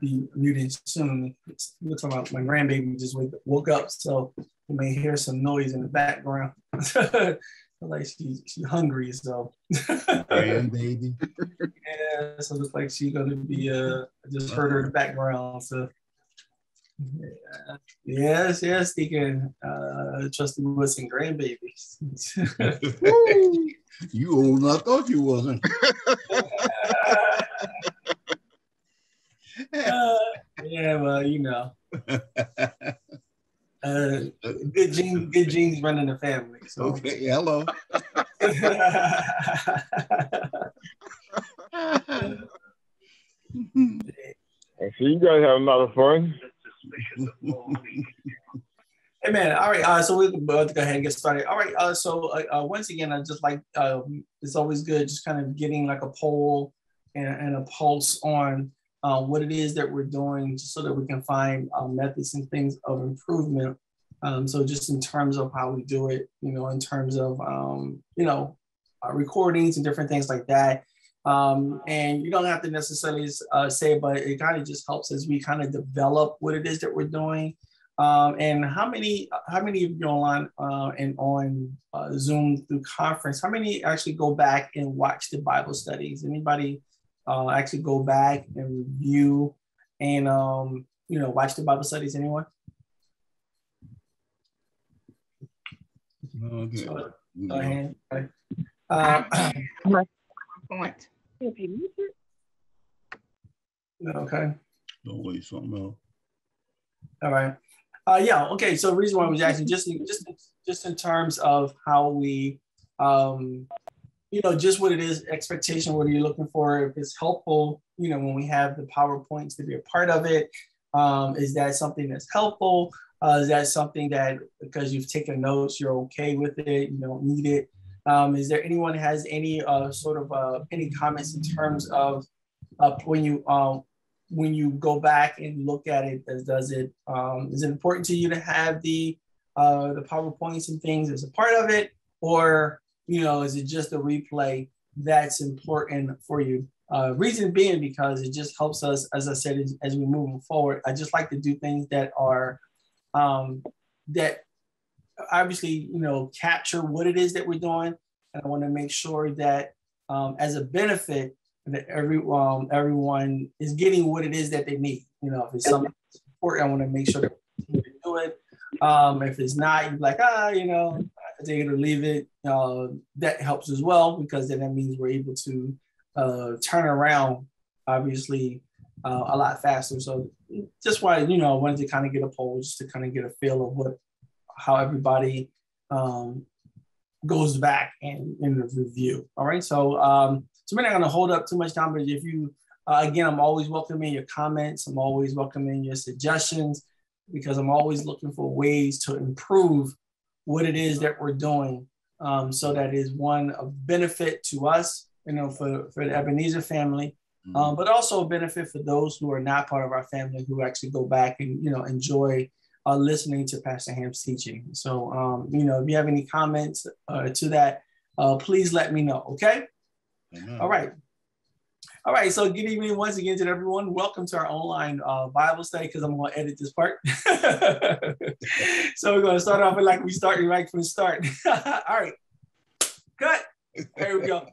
be muted soon. It looks like my grandbaby just woke up, so you may hear some noise in the background. like she's she hungry, so grandbaby. yeah, so it looks like she's gonna be uh I just heard her in the background. So yeah. yes, yes, Deacon uh Trusty Woodson grandbabies. you old I thought you wasn't. Uh, yeah, well, you know. Uh, good genes, good genes running the family. So. Okay, hello. I see you guys have a lot of fun. hey man, all right. Uh, so we'll go ahead and get started. All right. Uh, so uh, uh, once again, I just like um, it's always good just kind of getting like a poll and, and a pulse on uh, what it is that we're doing so that we can find uh, methods and things of improvement. Um, so just in terms of how we do it, you know, in terms of, um, you know, uh, recordings and different things like that. Um, and you don't have to necessarily uh, say, but it kind of just helps as we kind of develop what it is that we're doing. Um, and how many how many of you online uh, and on uh, Zoom through conference? How many actually go back and watch the Bible studies? Anybody uh, actually go back and review and um, you know watch the Bible studies. Anyone? Okay. So, go ahead. Okay. Uh, point. If you miss it. Okay. Don't wait something else. All right. Uh, yeah. Okay. So reason why I was asking just in, just just in terms of how we um, you know, just what it is, expectation, what are you looking for? If it's helpful, you know, when we have the PowerPoints to be a part of it, um, is that something that's helpful? Uh, is that something that because you've taken notes, you're okay with it, you don't need it? Um, is there anyone has any uh, sort of uh, any comments in terms of uh, when you um, when you go back and look at it? Does, it um, is it important to you to have the uh, the PowerPoints and things as a part of it, or you know, is it just a replay that's important for you? Uh, reason being because it just helps us, as I said, as, as we move forward. I just like to do things that are um, that obviously you know capture what it is that we're doing, and I want to make sure that um, as a benefit that every um, everyone is getting what it is that they need. You know, if it's something important, I want to make sure that we do it. Um, if it's not, you're like, ah, you know, take it or leave it. Uh, that helps as well because then that means we're able to uh, turn around, obviously, uh, a lot faster. So just why you know I wanted to kind of get a poll just to kind of get a feel of what how everybody um, goes back and in the review. All right, so um, so we're not going to hold up too much time, but if you uh, again, I'm always welcoming your comments. I'm always welcoming your suggestions because I'm always looking for ways to improve what it is that we're doing um, so that is one of benefit to us, you know, for, for the Ebenezer family, mm-hmm. um, but also a benefit for those who are not part of our family who actually go back and, you know, enjoy uh, listening to Pastor Hamm's teaching. So, um, you know, if you have any comments uh, to that, uh, please let me know. Okay. Amen. All right. All right, so good evening once again to everyone. Welcome to our online uh, Bible study because I'm going to edit this part. so we're going to start off with like we started right from the start. All right, cut. There we go.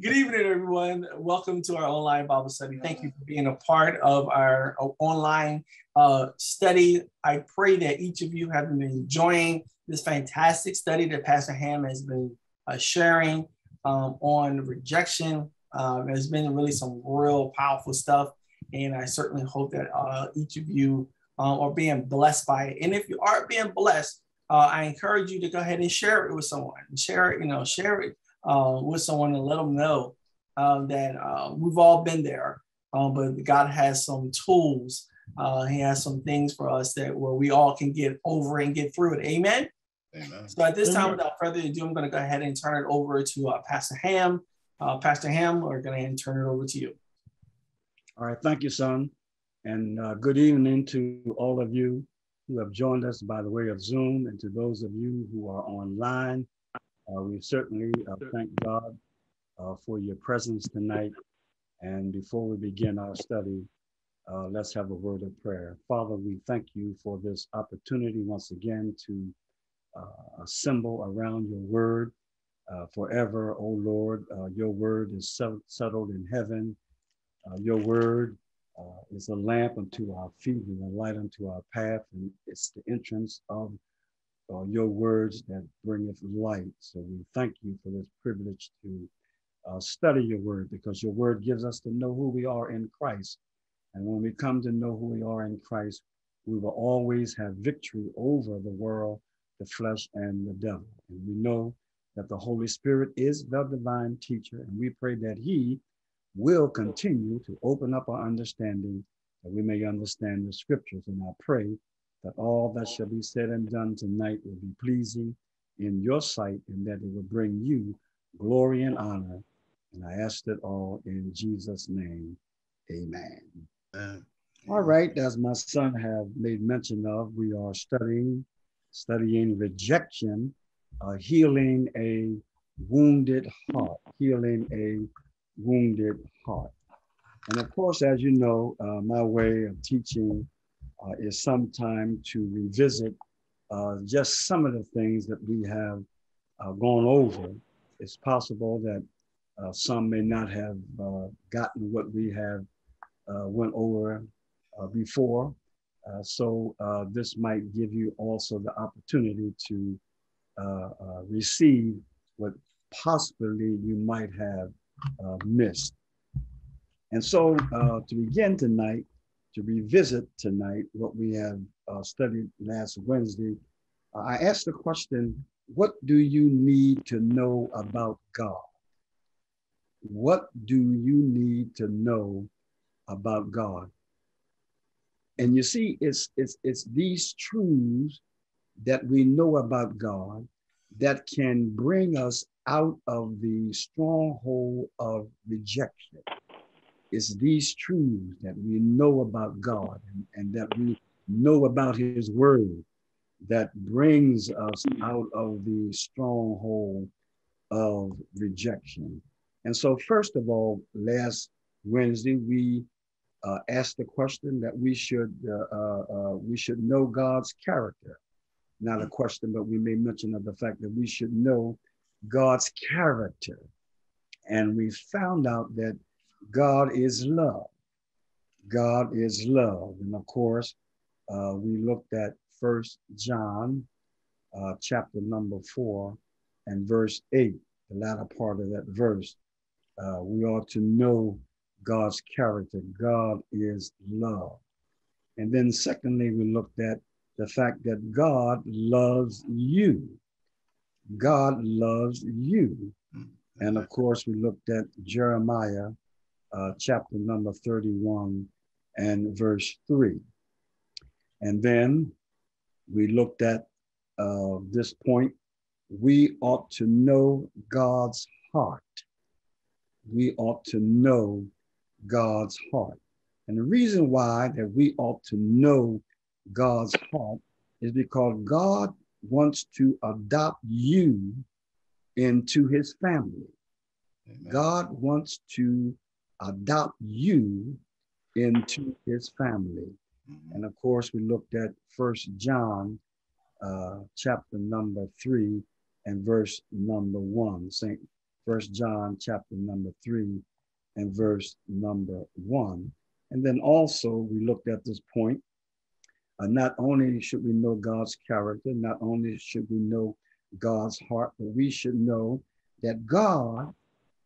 Good evening, everyone. Welcome to our online Bible study. Thank you for being a part of our uh, online uh, study. I pray that each of you have been enjoying this fantastic study that Pastor Hamm has been uh, sharing um, on rejection um, there's been really some real powerful stuff, and I certainly hope that uh, each of you um, are being blessed by it. And if you are being blessed, uh, I encourage you to go ahead and share it with someone. Share it, you know, share it uh, with someone and let them know um, that uh, we've all been there. Um, but God has some tools. Uh, he has some things for us that where we all can get over and get through it. Amen. Amen. So at this time, without further ado, I'm going to go ahead and turn it over to uh, Pastor Hamm. Uh, Pastor Hamm, we're going to turn it over to you. All right, thank you, son. And uh, good evening to all of you who have joined us by the way of Zoom and to those of you who are online. Uh, we certainly uh, thank God uh, for your presence tonight. And before we begin our study, uh, let's have a word of prayer. Father, we thank you for this opportunity once again to assemble around your word uh, forever, O Lord. Uh, your word is settled in heaven. Uh, your word uh, is a lamp unto our feet and a light unto our path. And it's the entrance of uh, your words that bringeth light. So we thank you for this privilege to study your word because your word gives us to know who we are in Christ. And when we come to know who we are in Christ, we will always have victory over the world, the flesh, and the devil. And we know that the Holy Spirit is the divine teacher, and we pray that He will continue to open up our understanding that we may understand the scriptures. And I pray that all that shall be said and done tonight will be pleasing in your sight and that it will bring you glory and honor. And I ask it all in Jesus' name. Amen. Amen. All right, as my son have made mention of, we are studying studying rejection uh, healing a wounded heart, healing a wounded heart. And of course, as you know, uh, my way of teaching uh, is sometime to revisit uh, just some of the things that we have uh, gone over. It's possible that uh, some may not have gotten what we have went over before. so this might give you also the opportunity to uh, uh, receive what possibly you might have uh, missed. And so to begin tonight, to revisit tonight what we have studied last Wednesday, I asked the question, what do you need to know about God? What do you need to know about God? And you see, it's, it's, it's these truths that we know about God that can bring us out of the stronghold of rejection. It's these truths that we know about God and, and that we know about His Word that brings us out of the stronghold of rejection. And so, first of all, last Wednesday, we uh, asked the question that we should uh, uh, uh we should know God's character not a question, but we made mention of the fact that we should know God's character. And we found out that God is love. God is love. And of course, uh, we looked at First John uh, chapter number four and verse eight, the latter part of that verse. Uh, we ought to know God's character. God is love. And then secondly, we looked at the fact that God loves you. God loves you. And of course, we looked at Jeremiah uh, chapter number 31 and verse 3. And then we looked at uh, this point. We ought to know God's heart. We ought to know God's heart. And the reason why that we ought to know God's heart is because God wants to adopt you into his family. Amen. God wants to adopt you into his family. Mhm. And of course, we looked at First John uh, chapter number three and verse number one. Saint First John chapter number three and verse number one. And then also we looked at this point. Uh, not only should we know God's character, not only should we know God's heart, but we should know that God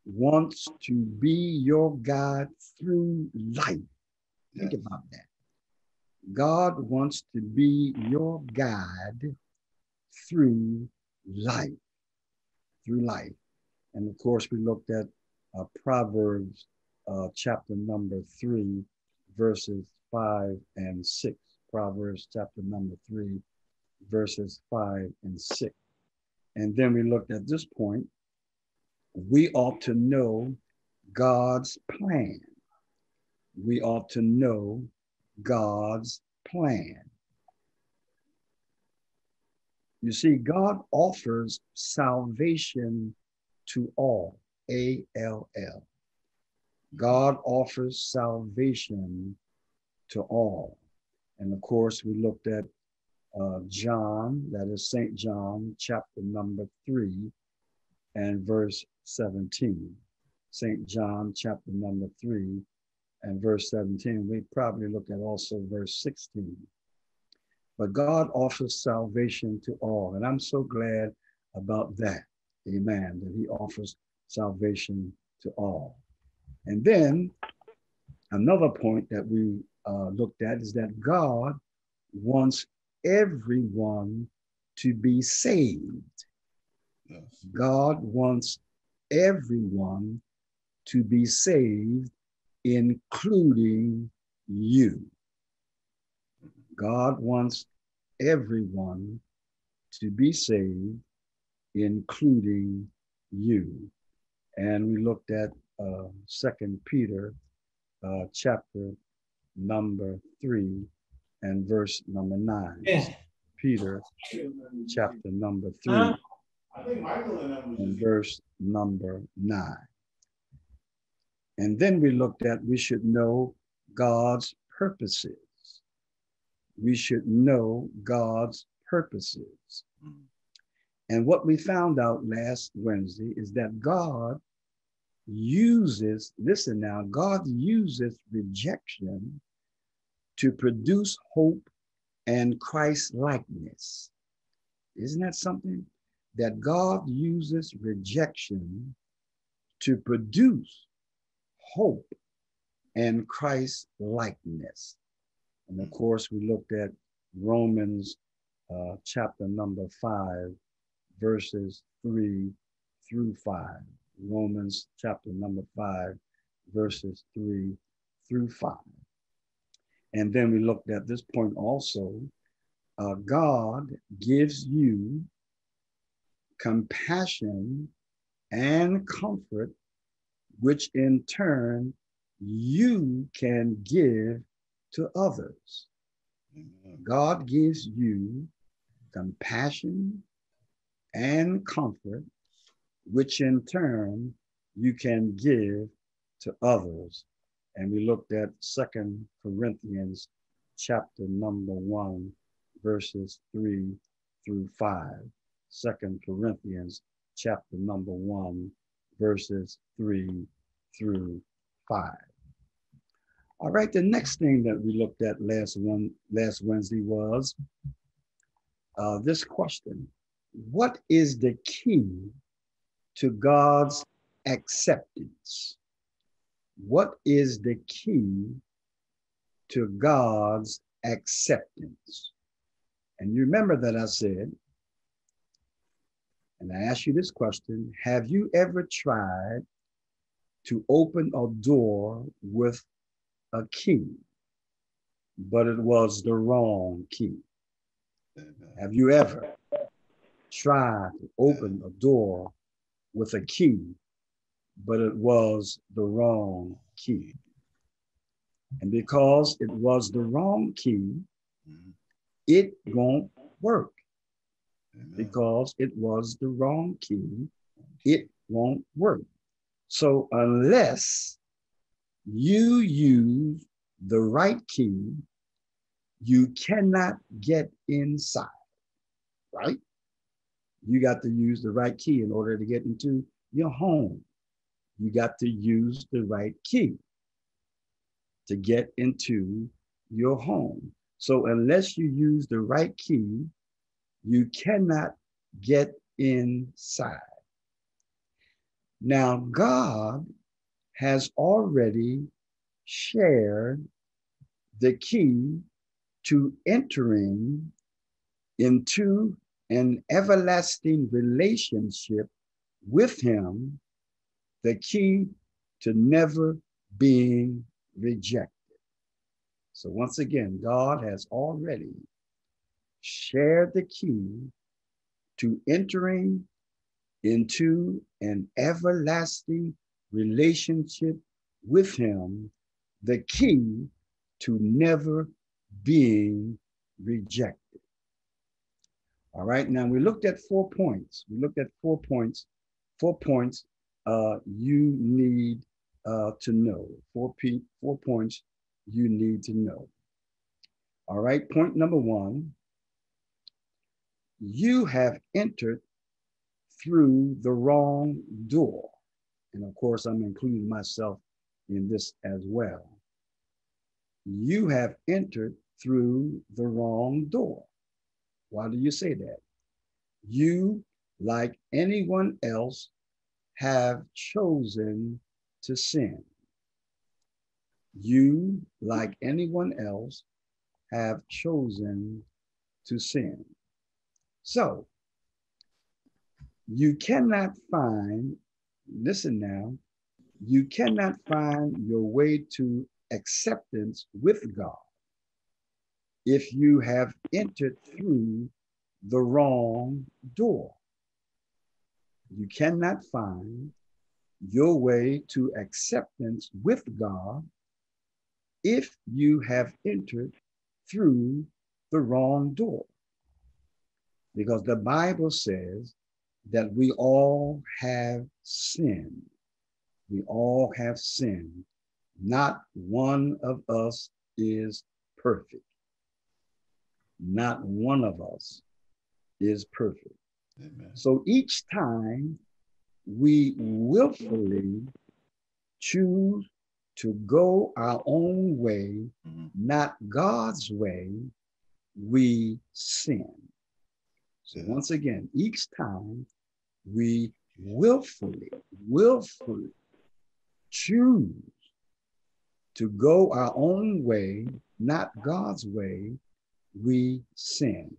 wants to be your guide through life. Think Yes. about that. God wants to be your guide through life, through life. And of course, we looked at uh, Proverbs uh, chapter number three, verses five and six. Proverbs chapter number three, verses five and six. And then we looked at this point. We ought to know God's plan. We ought to know God's plan. You see, God offers salvation to all, A L L. God offers salvation to all. And of course, we looked at uh, John, that is St. John, chapter number three and verse 17. St. John, chapter number three and verse 17. We probably looked at also verse 16. But God offers salvation to all. And I'm so glad about that. Amen. That He offers salvation to all. And then another point that we uh, looked at is that God wants everyone to be saved. Yes. God wants everyone to be saved, including you. God wants everyone to be saved, including you. And we looked at uh, Second Peter uh, chapter number three and verse number nine. Yeah. Peter chapter number three Huh? I think Michael and verse number nine. And then we looked at we should know God's purposes. We should know God's purposes. And what we found out last Wednesday is that God uses, listen now, God uses rejection to produce hope and Christ likeness. Isn't that something? That God uses rejection to produce hope and Christ likeness. And of course, we looked at Romans uh, chapter number five, verses three through five. Romans chapter number five, verses three through five. And then we looked at this point also. Uh, God gives you compassion and comfort, which in turn you can give to others. God gives you compassion and comfort, which in turn you can give to others. And we looked at Second Corinthians chapter number one, verses three through five. Second Corinthians chapter number one, verses three through five. All right, the next thing that we looked at last one last Wednesday was uh, this question: What is the key to God's acceptance? What is the key to God's acceptance. And you remember that I said, and I asked you this question Have you ever tried to open a door with a key, but it was the wrong key? Have you ever tried to open a door with a key, but it was the wrong key? And because it was the wrong key, Mhm. it won't work. Amen. Because it was the wrong key, it won't work. So unless you use the right key, you cannot get inside, right? You got to use the right key in order to get into your home. You got to use the right key to get into your home. So unless you use the right key, you cannot get inside. Now, God has already shared the key to entering into an everlasting relationship with Him, the key to never being rejected. So, once again, God has already shared the key to entering into an everlasting relationship with Him, the key to never being rejected. All right, now we looked at four points. We looked at four points. Four points uh, you need uh, to know. Four, p- four points you need to know. All right, point number one you have entered through the wrong door. And of course, I'm including myself in this as well. You have entered through the wrong door. Why do you say that? You, like anyone else, have chosen to sin. You, like anyone else, have chosen to sin. So, you cannot find, listen now, you cannot find your way to acceptance with God if you have entered through the wrong door. You cannot find your way to acceptance with God if you have entered through the wrong door. Because the Bible says that we all have sinned. We all have sinned. Not one of us is perfect. Not one of us is perfect. Amen. So each time we willfully choose to go our own way, Mhm. not God's way, we sin. So once again, each time we willfully, willfully choose to go our own way, not God's way, we sin.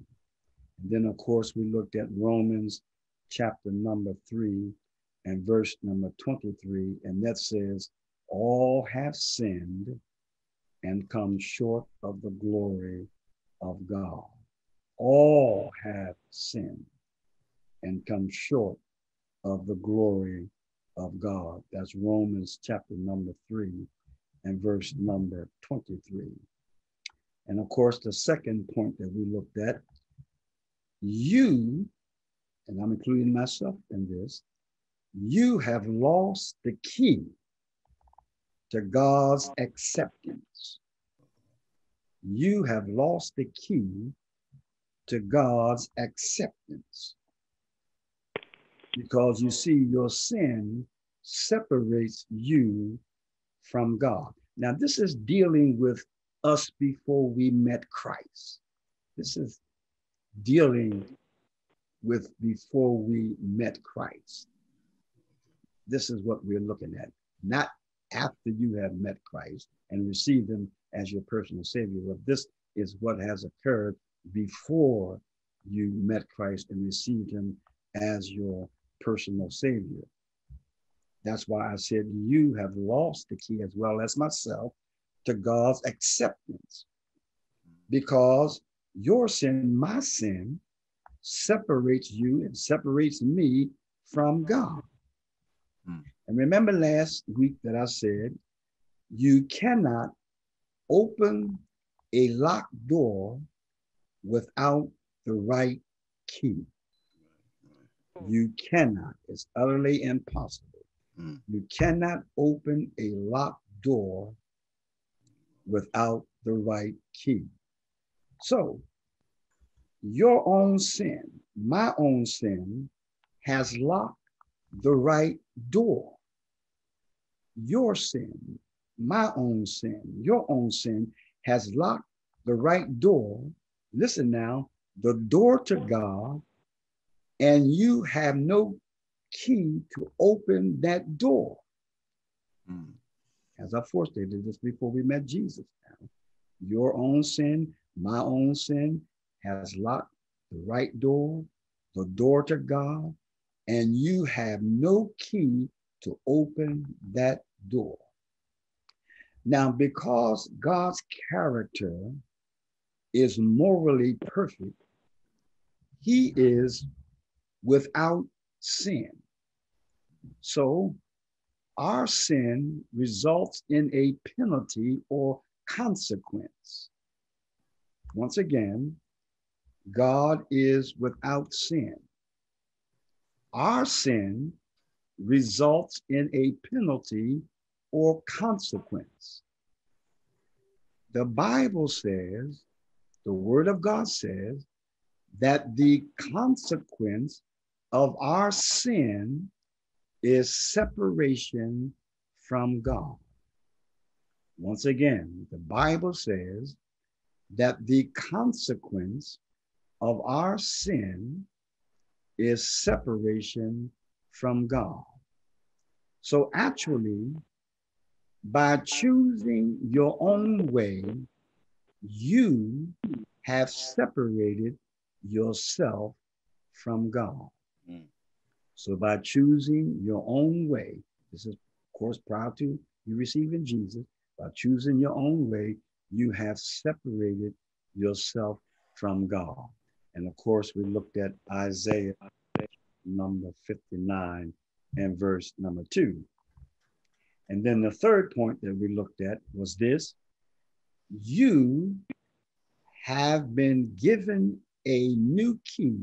And then, of course, we looked at Romans chapter number three and verse number 23, and that says, All have sinned and come short of the glory of God. All have sinned and come short of the glory of God. That's Romans chapter number three and verse number 23. And of course, the second point that we looked at, you, and I'm including myself in this, you have lost the key to God's acceptance. You have lost the key to God's acceptance. Because you see, your sin separates you from God. Now, this is dealing with us before we met Christ. This is dealing with before we met Christ. This is what we're looking at, not after you have met Christ and received him as your personal savior. But this is what has occurred before you met Christ and received him as your personal savior. That's why I said you have lost the key as well as myself to God's acceptance because your sin, my sin, separates you and separates me from God. Hmm. And remember last week that I said, you cannot open a locked door without the right key. You cannot. It's utterly impossible. Hmm. You cannot open a locked door without the right key. So, your own sin, my own sin, has locked the right door. Your sin, my own sin, your own sin has locked the right door. Listen now, the door to God, and you have no key to open that door. Hmm. As I forestated this before we met Jesus. Now, your own sin, my own sin has locked the right door, the door to God, and you have no key to open that door. Now, because God's character is morally perfect, he is without sin. So, our sin results in a penalty or consequence. Once again, God is without sin. Our sin results in a penalty or consequence. The Bible says, the Word of God says, that the consequence of our sin is separation from God. Once again, the Bible says that the consequence of our sin is separation from God. So actually, by choosing your own way, you have separated yourself from God. Mm. So by choosing your own way, this is of course prior to you receiving Jesus, by choosing your own way, you have separated yourself from God. And of course, we looked at Isaiah number 59 and verse number two. And then the third point that we looked at was this you have been given a new key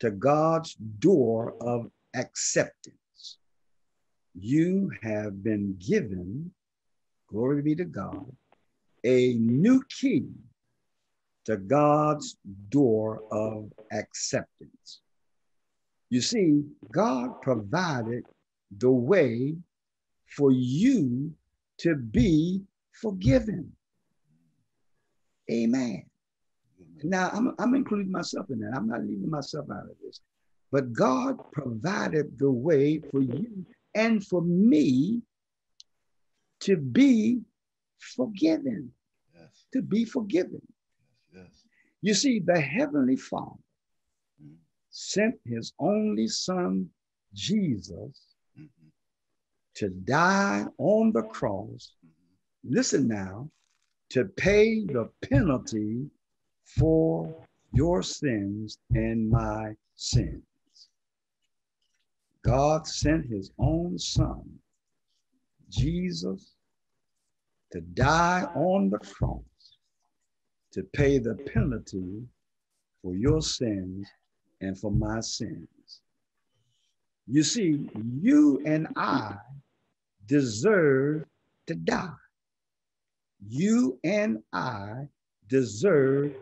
to God's door of acceptance. You have been given, glory be to God, a new key to God's door of acceptance. You see, God provided the way for you to be forgiven. Amen. Now, I'm, I'm including myself in that. I'm not leaving myself out of this. But God provided the way for you and for me to be forgiven, Yes. to be forgiven. Yes. Yes. You see, the Heavenly Father Mm. sent his only son, Jesus, Mhm. to die on the cross. Mhm. Listen now, to pay the penalty for your sins and my sins. God sent his own son, Jesus, to die on the cross to pay the penalty for your sins and for my sins. You see, you and I deserve to die. You and I deserve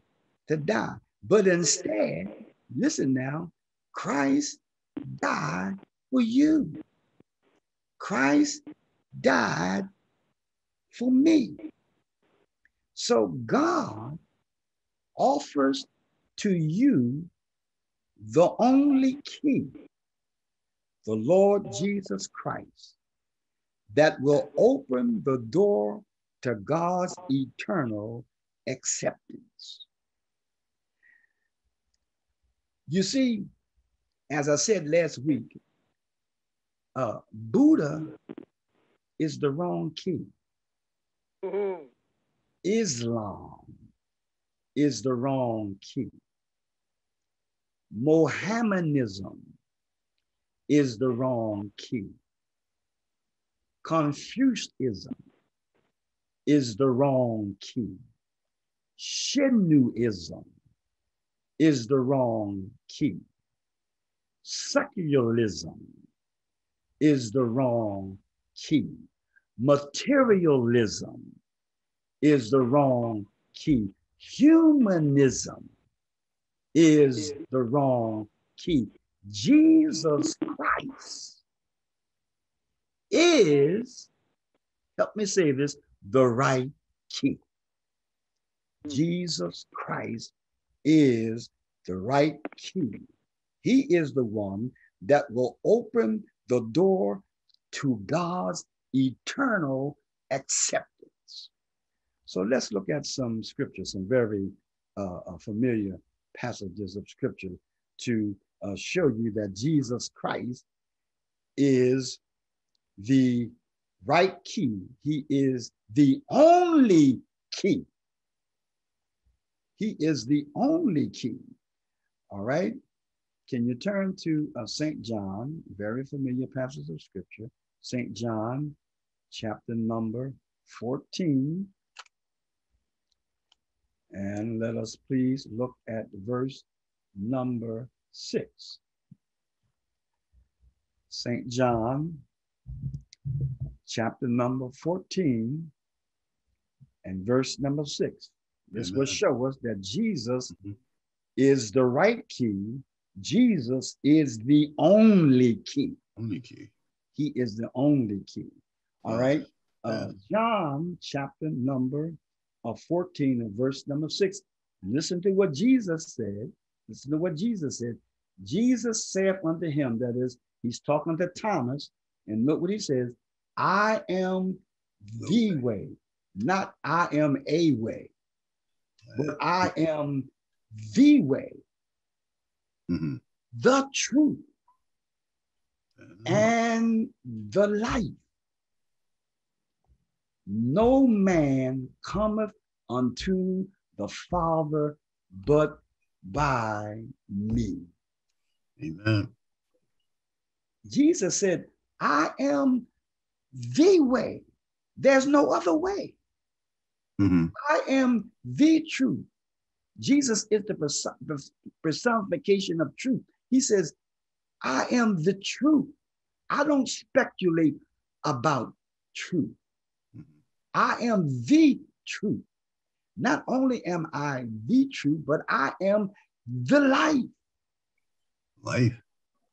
to die. But instead, listen now, Christ died for you. Christ died for me. So God offers to you the only key, the Lord Jesus Christ, that will open the door to God's eternal acceptance. You see, as I said last week, uh, Buddha is the wrong key. Islam is the wrong key. Mohammedanism is the wrong key. Confucianism is the wrong key. Shintoism is the wrong key. Secularism is the wrong key. Materialism is the wrong key. Humanism is the wrong key. Jesus Christ is, help me say this, the right key. Mm-hmm. Jesus Christ is the right key. He is the one that will open the door to God's eternal acceptance. So let's look at some scripture, some very uh, uh familiar passages of scripture to uh, show you that Jesus Christ is the right key. He is the only key. He is the only key. All right. Can you turn to uh, St. John, very familiar passage of scripture, St. John, chapter number 14. And let us please look at verse number six. St. John, chapter number 14, and verse number six. This Amen. will show us that Jesus Mhm. is the right key. Jesus is the only key. Only key. He is the only key. All right. Uh, John chapter number uh, 14 and verse number six. Listen to what Jesus said. Listen to what Jesus said. Jesus said unto him, that is, he's talking to Thomas, and look what he says I am the way, not I am a way, but I am the way, Mhm. the truth. And the life. No man cometh unto the Father but by me. Amen. Jesus said, I am the way. There's no other way. Mhm. I am the truth. Jesus is the the personification of truth. He says, I am the truth. I don't speculate about truth. Mhm. I am the truth. Not only am I the truth, but I am the life. Life.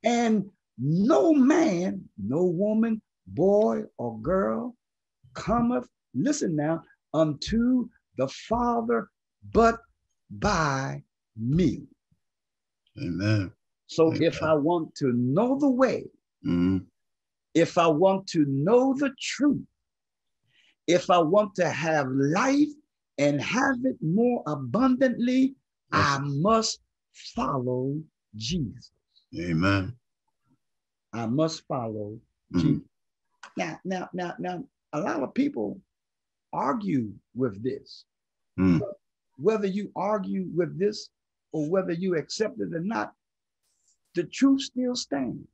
And no man, no woman, boy or girl cometh, listen now, unto the Father but by me. Amen. So Amen. if I want to know the way, Mhm. if I want to know the truth, if I want to have life and have it more abundantly, I must follow Jesus. Amen. I must follow Mhm. Jesus. Now, now, now, now, a lot of people argue with this. Mm. Whether you argue with this or whether you accept it or not, the truth still stands.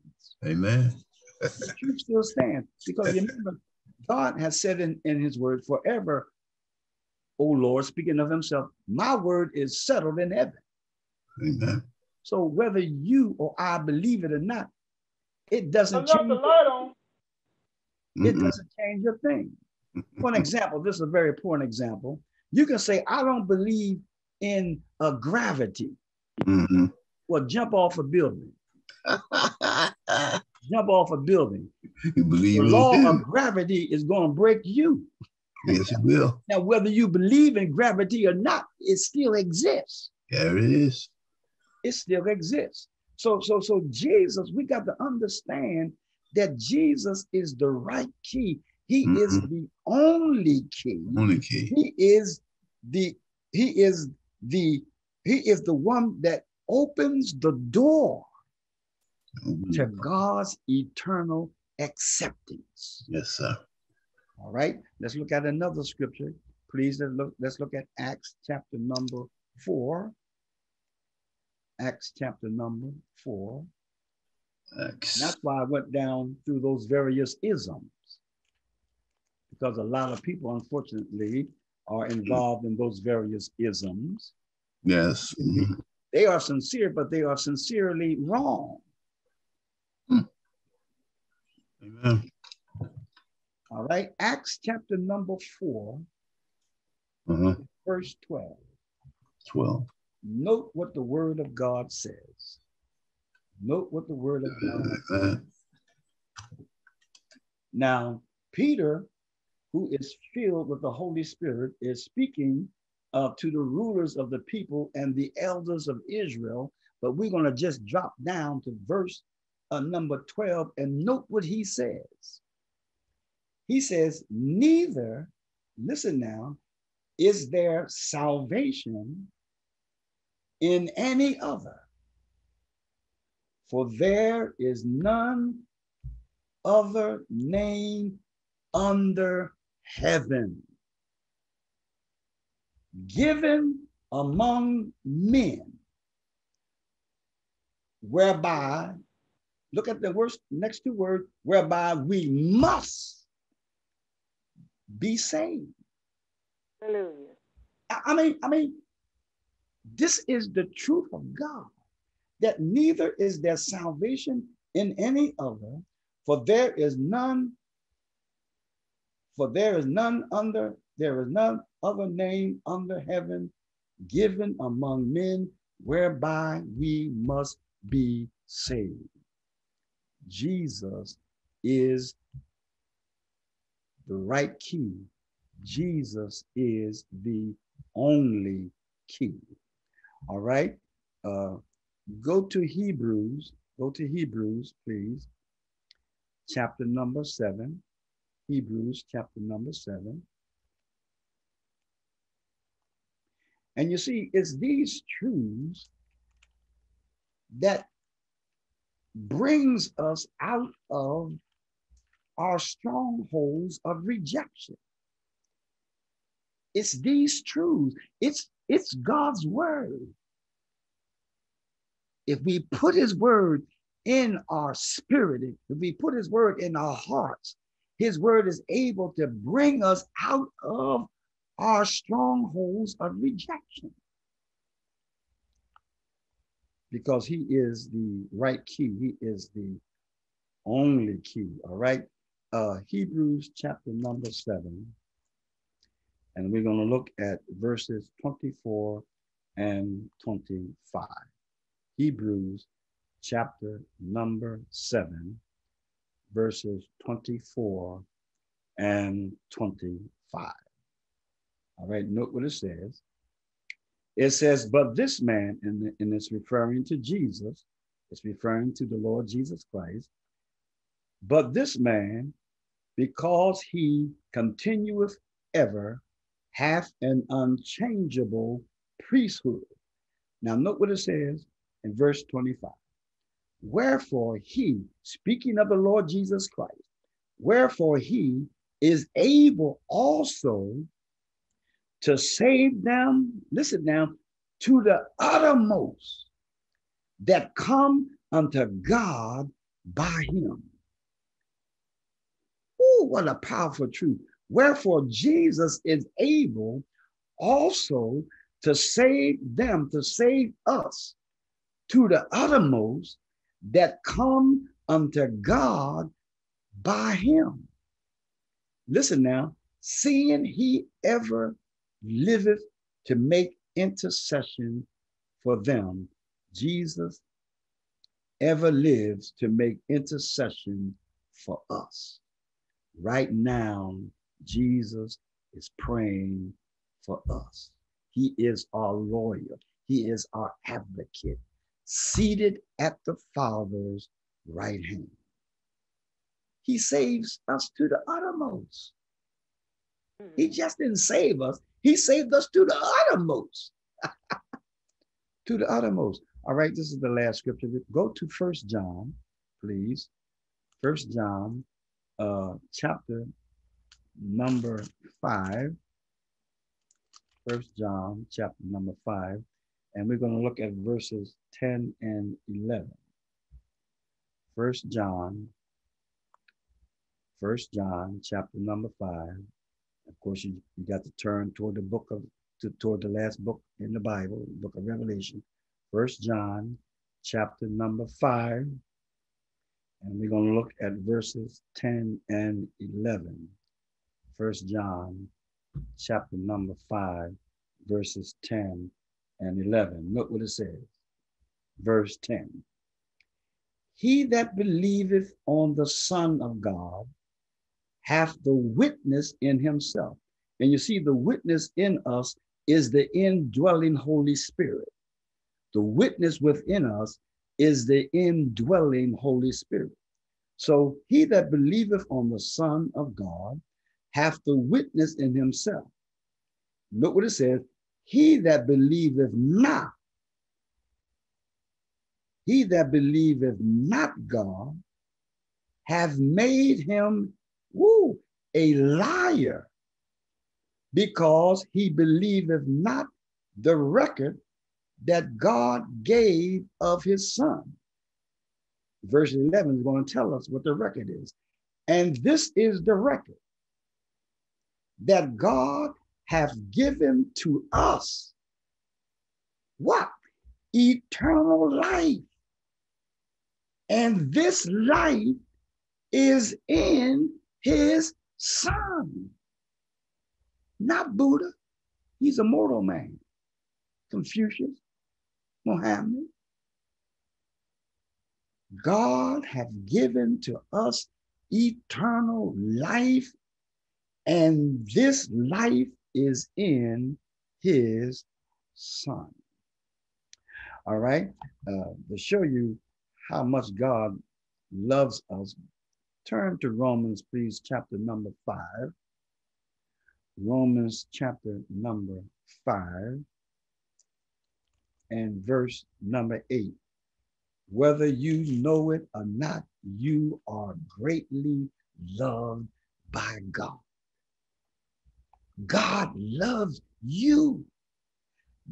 Amen. The truth still stands because remember, God has said in, in his word forever, O Lord, speaking of himself, my word is settled in heaven. Amen. So whether you or I believe it or not, it doesn't change. the light on. It Mhm. doesn't change a thing. For an example, this is a very important example. You can say, I don't believe in a gravity. Mhm. Well, jump off a building. Jump off a building. you believe The in law him. of gravity is going to break you. Yes, it will. Now, whether you believe in gravity or not, it still exists. There it is. It still exists. So, so, so Jesus, we got to understand that Jesus is the right key. He is Mhm. the only key. Only key. He is the he is the he is the one that opens the door to God's eternal acceptance. Yes, sir. All right, let's look at another scripture. Please let's look, let's look at Acts chapter number four. Acts chapter number four. Acts. That's why I went down through those various isms. Because a lot of people, unfortunately, are involved in those various isms. Yes. mhm. They are sincere, but they are sincerely wrong. Amen. All right. Acts chapter number four, Uh-huh. verse 12. 12. Note what the word of God says. Note what the word of God Like that. Now, Peter, who is filled with the Holy Spirit, is speaking uh, to the rulers of the people and the elders of Israel. But we're going to just drop down to verse uh, number 12 and note what he says. He says, Neither, listen now, is there salvation in any other, for there is none other name under heaven given among men whereby look at the worst next two words whereby we must be saved Hallelujah. I I mean, I mean, this is the truth of God that neither is there salvation in any other, for there is none, for there is none under, there is none other name under heaven given among men whereby we must be saved. Jesus is the right key Jesus is the only key. All right. Uh, go to Hebrews. Go to Hebrews, please. Chapter number seven. Hebrews chapter number seven. And you see, it's these truths that brings us out of our strongholds of rejection. It's these truths. It's it's God's word. If we put his word in our spirit, if we put his word in our hearts, his word is able to bring us out of our strongholds of rejection. Because he is the right key, he is the only key. All right. Uh, Hebrews chapter number seven. And we're going to look at verses 24 and 25. Hebrews chapter number 7, verses 24 and 25. All right, note what it says. It says, But this man, and, and it's referring to Jesus, it's referring to the Lord Jesus Christ. But this man, because he continueth ever hath an unchangeable priesthood. Now, note what it says in verse 25. Wherefore he, speaking of the Lord Jesus Christ, wherefore he is able also to save them, listen now, to the uttermost that come unto God by him. Oh, what a powerful truth. Wherefore, Jesus is able also to save them, to save us to the uttermost that come unto God by him. Listen now, seeing he ever liveth to make intercession for them, Jesus ever lives to make intercession for us. Right now, Jesus is praying for us. He is our lawyer. He is our advocate, seated at the Father's right hand. He saves us to the uttermost. He hmm. just didn't save us. He saved us to the uttermost. to the uttermost. All right, this is the last scripture. Go to First John, please. First John, uh, chapter number five. First John, chapter number five, and we're going to look at verses 10 and 11. First John, First John, chapter number five. Of course, you, you got to turn toward the book of to, toward the last book in the Bible, the book of Revelation. First John, chapter number five, and we're going to look at verses 10 and 11. First John, chapter number five, verses 10 and 11. Look what it says. Verse 10. He that believeth on the Son of God hath the witness in himself. And you see, the witness in us is the indwelling Holy Spirit. The witness within us is the indwelling Holy Spirit. So he that believeth on the Son of God hath the witness in himself. Look what it says. He that believeth not, he that believeth not God, have made him woo, a liar, because he believeth not the record that God gave of his son. Verse 11 is going to tell us what the record is. And this is the record that God hath given to us what? Eternal life. And this life is in his son. Not Buddha. He's a mortal man. Confucius, Mohammed. God hath given to us eternal life, and this life is in his son. All right, uh, to show you how much God loves us, turn to Romans, please, chapter number five. Romans chapter number five and verse number eight. Whether you know it or not, you are greatly loved by God. God loves you.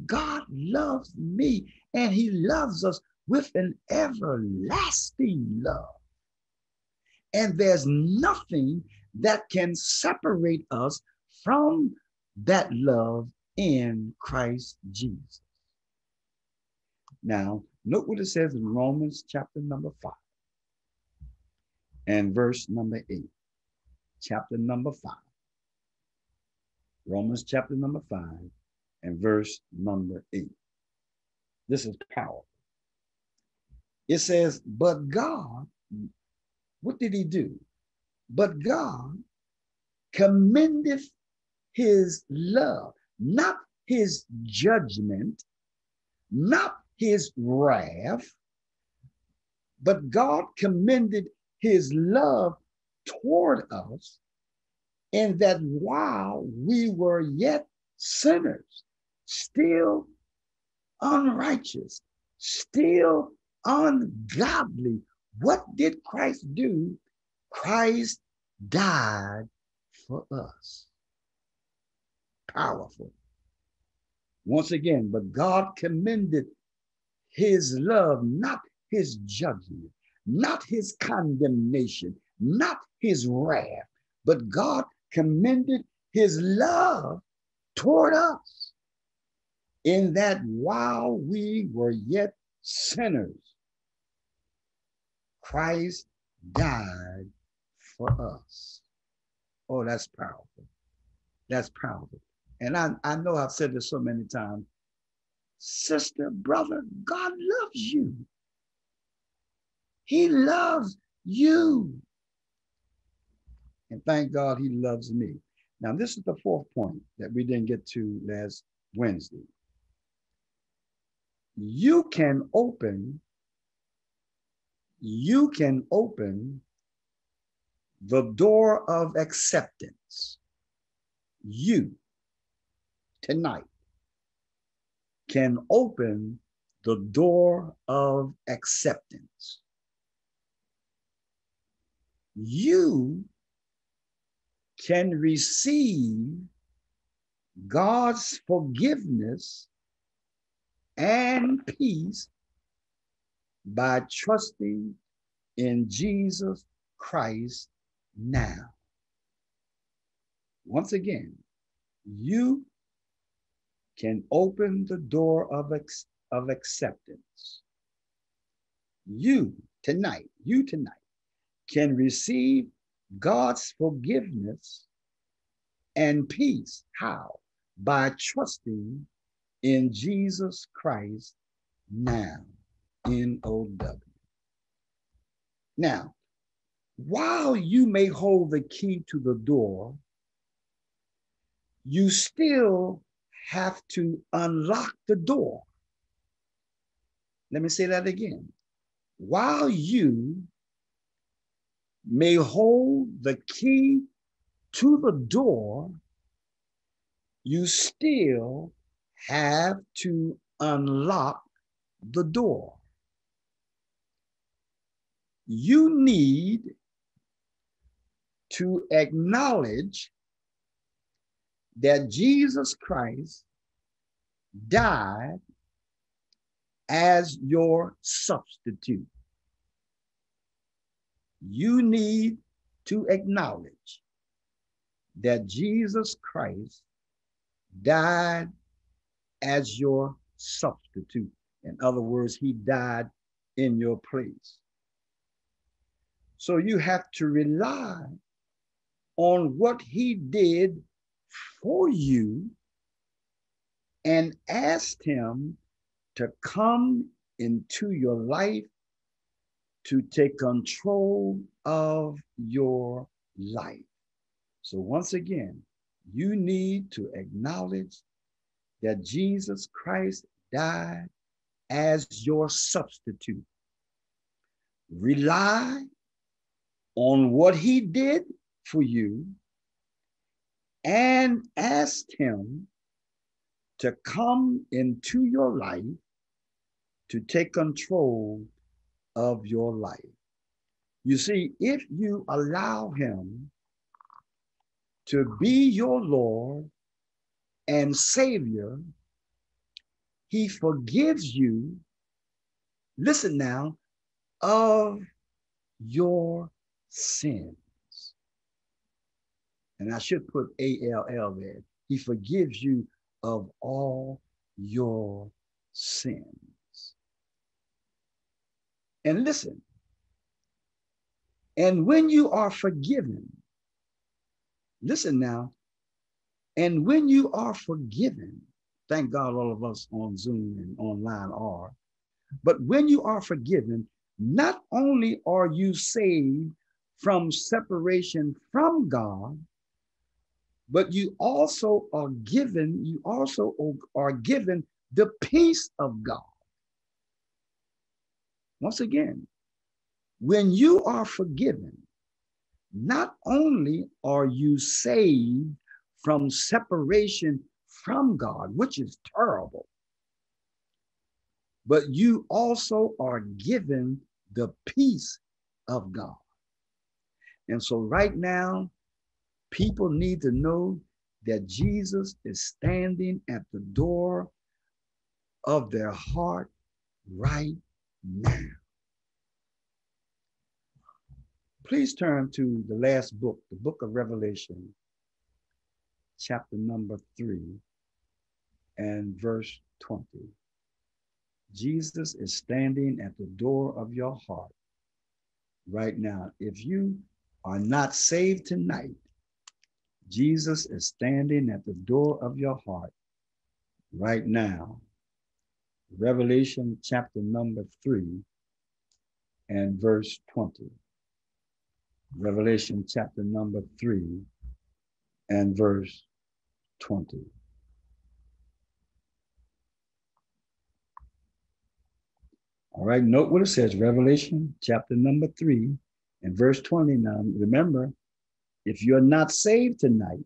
God loves me, and He loves us with an everlasting love. And there's nothing that can separate us from that love in Christ Jesus. Now, look what it says in Romans chapter number five and verse number eight. Chapter number five. Romans chapter number five and verse number eight. This is powerful. It says, But God, what did he do? But God commendeth his love, not his judgment, not his wrath, but God commended his love toward us in that while we were yet sinners, still unrighteous, still ungodly, what did Christ do? Christ died for us. Powerful. Once again, but God commended his love, not his judgment, not his condemnation, not his wrath, but God commended his love toward us in that while we were yet sinners, Christ died for us. Oh, that's powerful. That's powerful. And I, I know I've said this so many times. Sister, brother, God loves you. He loves you. And thank God he loves me. Now, this is the fourth point that we didn't get to last Wednesday. You can open, you can open the door of acceptance. You tonight can open the door of acceptance. You can receive God's forgiveness and peace by trusting in Jesus Christ now. Once again, you can open the door of, of acceptance. You tonight, you tonight can receive God's forgiveness and peace. How? By trusting in Jesus Christ now. N O W. Now, while you may hold the key to the door, you still have to unlock the door. Let me say that again. While you may hold the key to the door, you still have to unlock the door. You need to acknowledge that Jesus Christ died as your substitute. You need to acknowledge that Jesus Christ died as your substitute. In other words, he died in your place. So you have to rely on what he did for you and asked him to come into your life to take control of your life. So, once again, you need to acknowledge that Jesus Christ died as your substitute. Rely on what he did for you and ask him to come into your life to take control of your life. You see, if you allow him to be your Lord and Savior, he forgives you, listen now, of your sins. And I should put A L L there. He forgives you of all your sins. And listen, and when you are forgiven, listen now, and when you are forgiven, thank God all of us on Zoom and online are, but when you are forgiven, not only are you saved from separation from God, but you also are given, you also are given the peace of God. Once again, when you are forgiven, not only are you saved from separation from God, which is terrible, but you also are given the peace of God. And so, right now, people need to know that Jesus is standing at the door of their heart right now. Please turn to the last book, the book of Revelation, chapter number three and verse 20. Jesus is standing at the door of your heart right now. If you are not saved tonight, Jesus is standing at the door of your heart right now. Revelation chapter number three and verse 20. Revelation chapter number three and verse 20. All right, note what it says Revelation chapter number three and verse 20. Now, remember, if you're not saved tonight,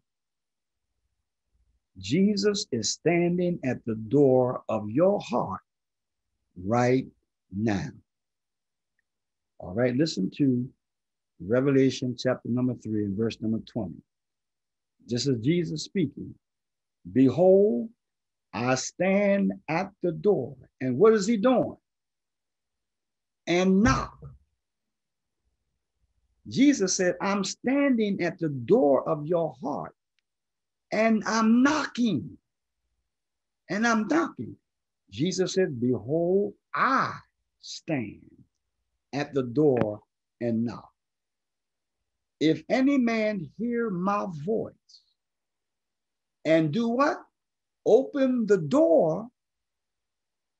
Jesus is standing at the door of your heart right now. All right, listen to Revelation chapter number three and verse number 20. This is Jesus speaking. Behold, I stand at the door. And what is he doing? And knock. Jesus said, I'm standing at the door of your heart and I'm knocking. And I'm knocking. Jesus said, Behold, I stand at the door and knock. If any man hear my voice and do what? Open the door.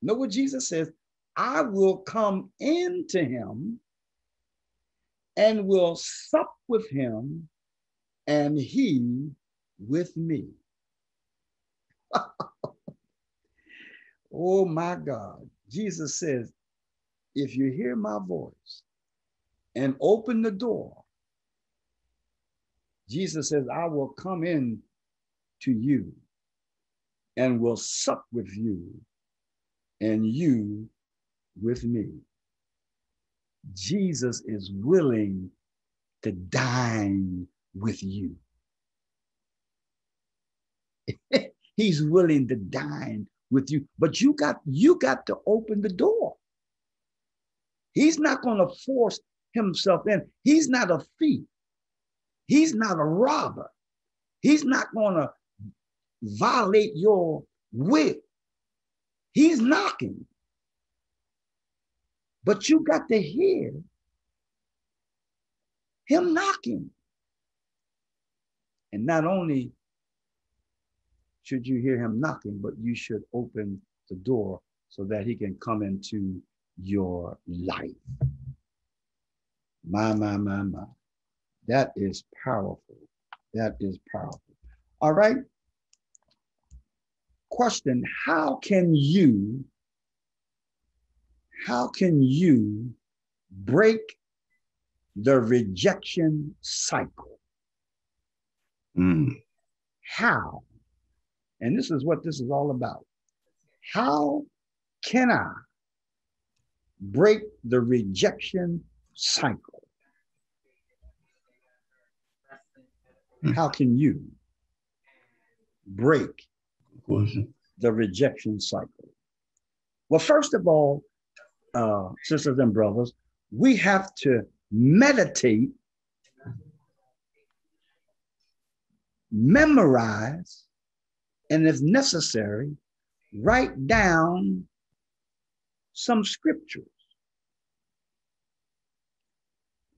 Know what Jesus says? I will come into him and will sup with him and he with me. oh my God. Jesus says, if you hear my voice and open the door, Jesus says, I will come in to you and will sup with you and you with me. Jesus is willing to dine with you. He's willing to dine with you, but you got you got to open the door. He's not going to force himself in. He's not a thief. He's not a robber. He's not going to violate your will. He's knocking. But you got to hear him knocking. And not only should you hear him knocking, but you should open the door so that he can come into your life. My, my, my, my. That is powerful. That is powerful. All right. Question How can you, how can you break the rejection cycle? Mm. How? And this is what this is all about. How can I break the rejection cycle? How can you break the rejection cycle? Well, first of all, uh, sisters and brothers, we have to meditate, memorize, and if necessary, write down some scriptures.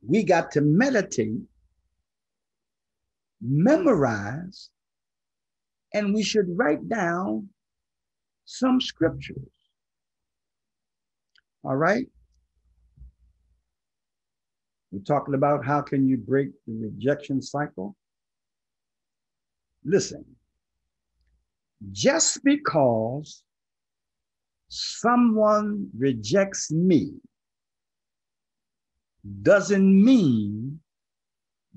We got to meditate memorize, and we should write down some scriptures. All right? We're talking about how can you break the rejection cycle? Listen, just because someone rejects me doesn't mean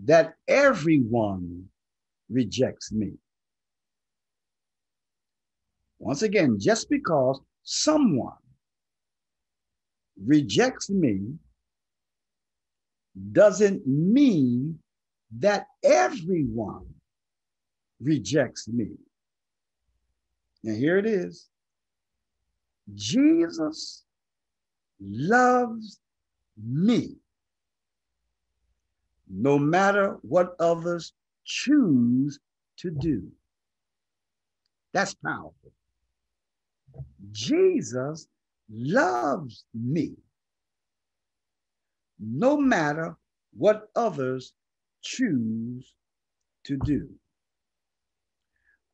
that everyone rejects me. Once again, just because someone rejects me doesn't mean that everyone rejects me. Now, here it is Jesus loves me no matter what others choose to do. That's powerful. Jesus loves me no matter what others choose to do.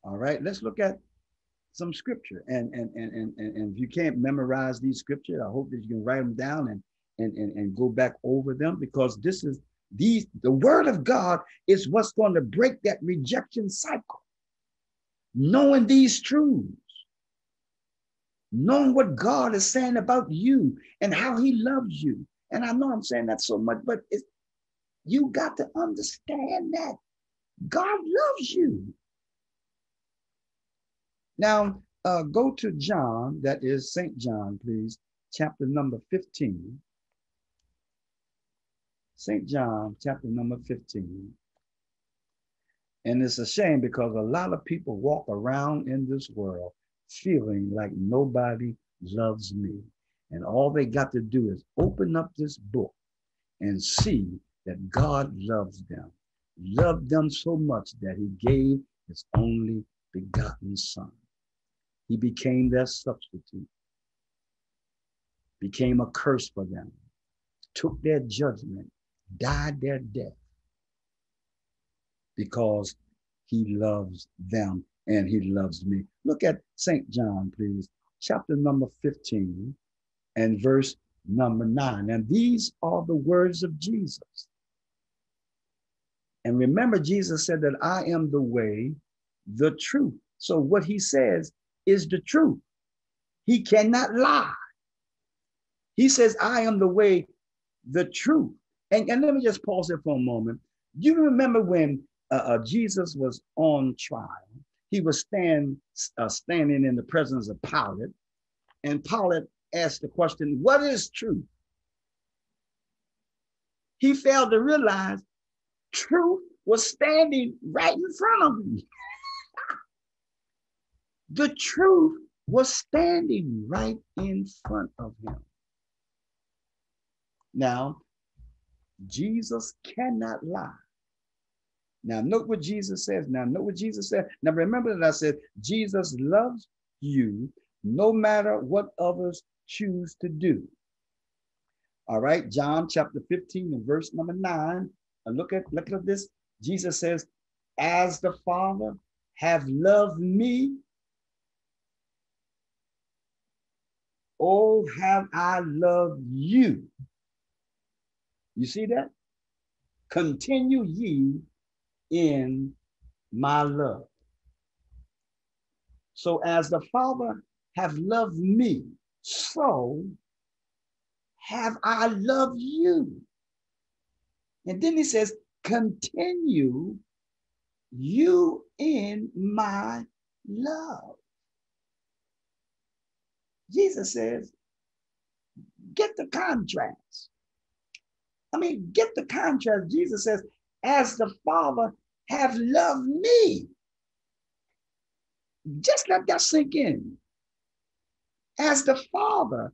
All right, let's look at some scripture. And and and and, and if you can't memorize these scriptures, I hope that you can write them down and and, and, and go back over them because this is these the word of God is what's going to break that rejection cycle. Knowing these truths, knowing what God is saying about you and how he loves you. And I know I'm saying that so much, but you got to understand that God loves you. Now, uh, go to John, that is St. John, please, chapter number 15. St. John, chapter number 15. And it's a shame because a lot of people walk around in this world feeling like nobody loves me. And all they got to do is open up this book and see that God loves them, loved them so much that he gave his only begotten son. He became their substitute, became a curse for them, took their judgment, died their death because he loves them and he loves me. Look at St. John, please, chapter number 15 and verse number 9. And these are the words of Jesus. And remember, Jesus said that I am the way, the truth. So what he says is the truth. He cannot lie. He says, I am the way, the truth. And, and let me just pause there for a moment. You remember when uh, uh, Jesus was on trial? He was stand, uh, standing in the presence of Pilate, and Pilate asked the question, What is truth? He failed to realize truth was standing right in front of him. the truth was standing right in front of him. Now, Jesus cannot lie. Now, note what Jesus says. Now, note what Jesus said. Now, remember that I said Jesus loves you no matter what others choose to do. All right, John chapter 15 and verse number 9. And look at look at this. Jesus says, As the Father have loved me, oh, have I loved you. You see that? Continue ye in my love. So as the Father have loved me, so have I loved you. And then he says, continue you in my love. Jesus says, get the contrast. I mean, get the contrast. Jesus says, as the Father have loved me. Just let that sink in. As the Father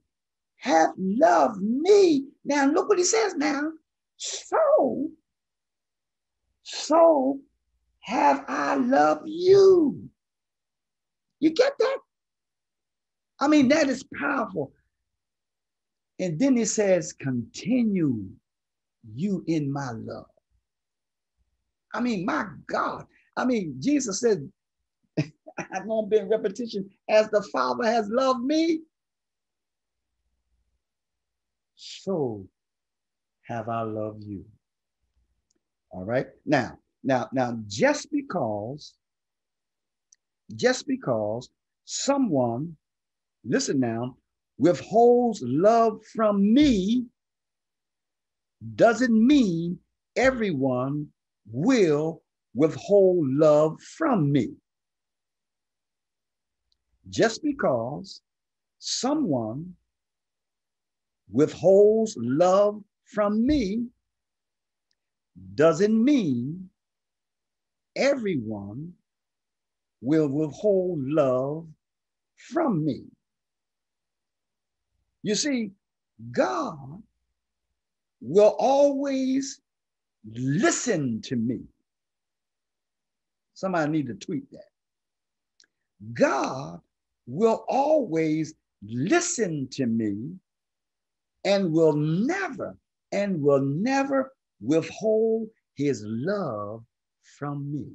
have loved me. Now look what he says now. So, so have I loved you. You get that? I mean, that is powerful. And then he says, continue you in my love. I mean, my God. I mean, Jesus said, I'm going to be in repetition, as the Father has loved me, so have I loved you. All right. Now, now, now, just because, just because someone, listen now, withholds love from me doesn't mean everyone will withhold love from me. Just because someone withholds love from me doesn't mean everyone will withhold love from me. You see, God will always listen to me. Somebody need to tweet that. God will always listen to me and will never and will never withhold his love from me.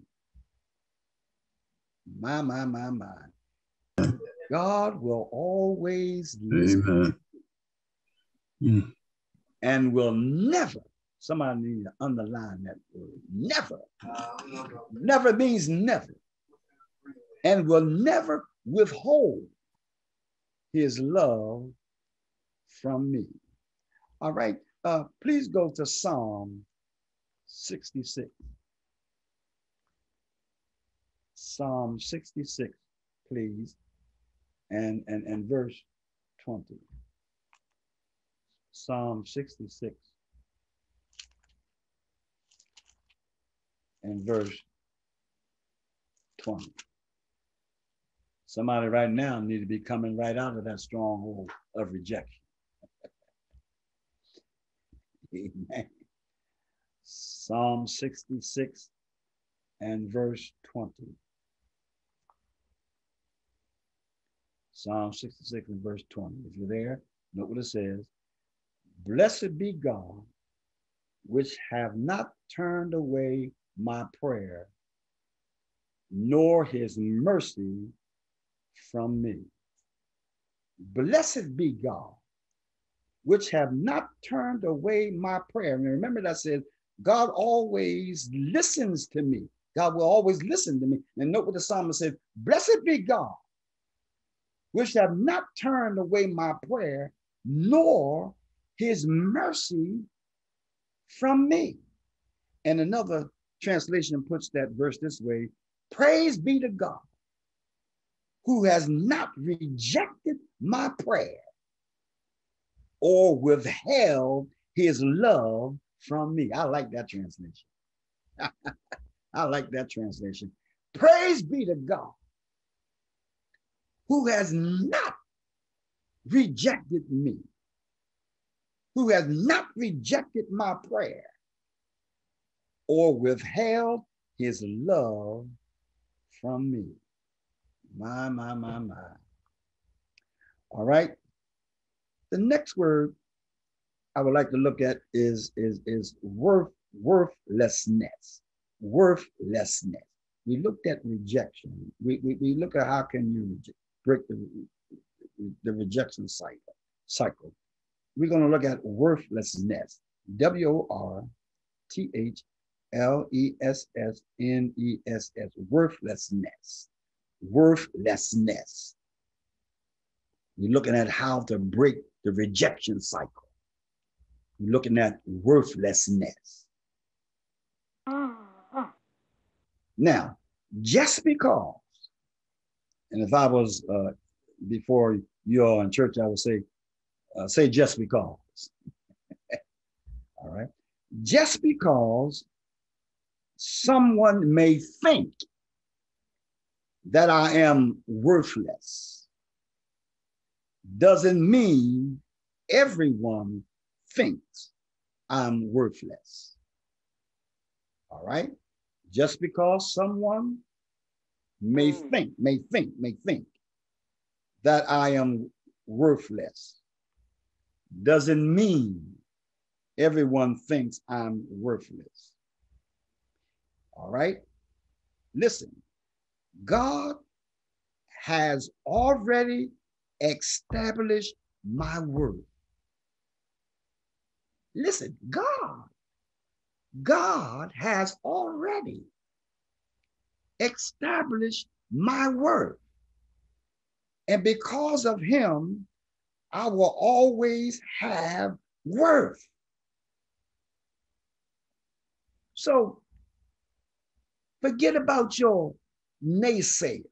My, my, my, my. God will always listen Amen. and will never, somebody need to underline that word, never. Never means never. And will never withhold his love from me. All right, uh, please go to Psalm 66. Psalm 66 please, and, and, and verse 20. Psalm 66 and verse 20. Somebody right now need to be coming right out of that stronghold of rejection. Amen. Psalm 66 and verse 20. Psalm 66 and verse 20. If you're there, note what it says. Blessed be God, which have not turned away my prayer, nor his mercy from me. Blessed be God, which have not turned away my prayer. And remember that I said, God always listens to me. God will always listen to me. And note what the psalmist said, Blessed be God, which have not turned away my prayer, nor his mercy from me. And another translation puts that verse this way Praise be to God, who has not rejected my prayer or withheld his love from me. I like that translation. I like that translation. Praise be to God, who has not rejected me, who has not rejected my prayer or withheld his love from me. My, my, my, my. All right. The next word I would like to look at is, is, is worth, worthlessness. Worthlessness. We looked at rejection. We, we, we look at how can you break the, the rejection cycle. cycle. We're going to look at worthlessness. W-O-R-T-H L E S S N E S S, worthlessness. Worthlessness. You're looking at how to break the rejection cycle. You're looking at worthlessness. Now, just because, and if I was uh, before you all in church, I would say, uh, say just because. all right. Just because someone may think that I am worthless doesn't mean everyone thinks I'm worthless. All right? Just because someone may hmm. think, may think, may think that I am worthless doesn't mean everyone thinks I'm worthless. All right. Listen, God has already established my word. Listen, God, God has already established my word. And because of him, I will always have worth. So Forget about your naysayers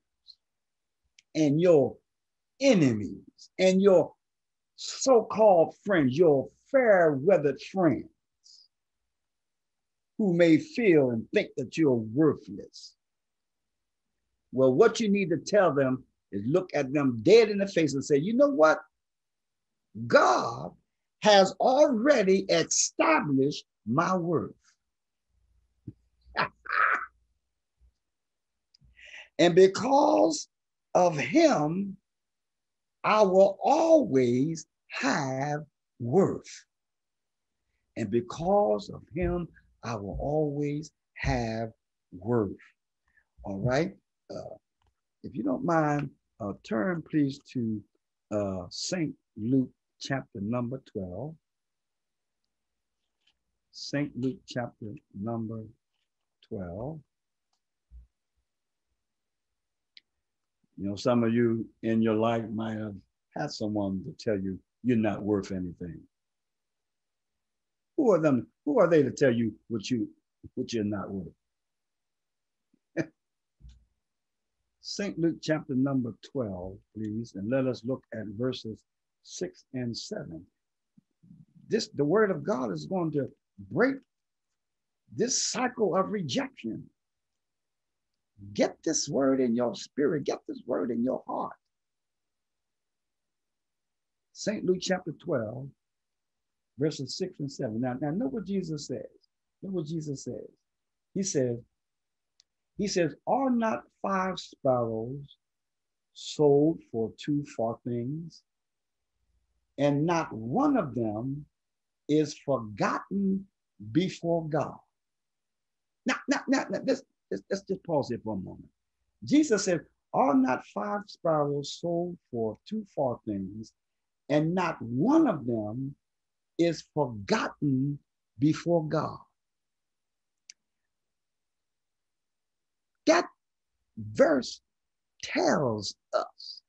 and your enemies and your so-called friends, your fair-weathered friends who may feel and think that you're worthless. Well, what you need to tell them is look at them dead in the face and say, you know what? God has already established my worth. And because of him, I will always have worth. And because of him, I will always have worth. All right. Uh, if you don't mind, uh, turn please to uh, St. Luke chapter number 12. St. Luke chapter number 12. You know, some of you in your life might have had someone to tell you you're not worth anything. Who are them? Who are they to tell you what you what you're not worth? St. Luke chapter number 12, please, and let us look at verses 6 and 7. This the word of God is going to break this cycle of rejection. Get this word in your spirit, get this word in your heart. St. Luke chapter 12, verses 6 and 7. Now, now know what Jesus says. Know what Jesus says. He says, he says, Are not five sparrows sold for two farthings? And not one of them is forgotten before God. Now, now, now, now let's, let's, let's just pause here for a moment. Jesus said, Are not five sparrows sold for two farthings? And not one of them is forgotten before God. That verse tells us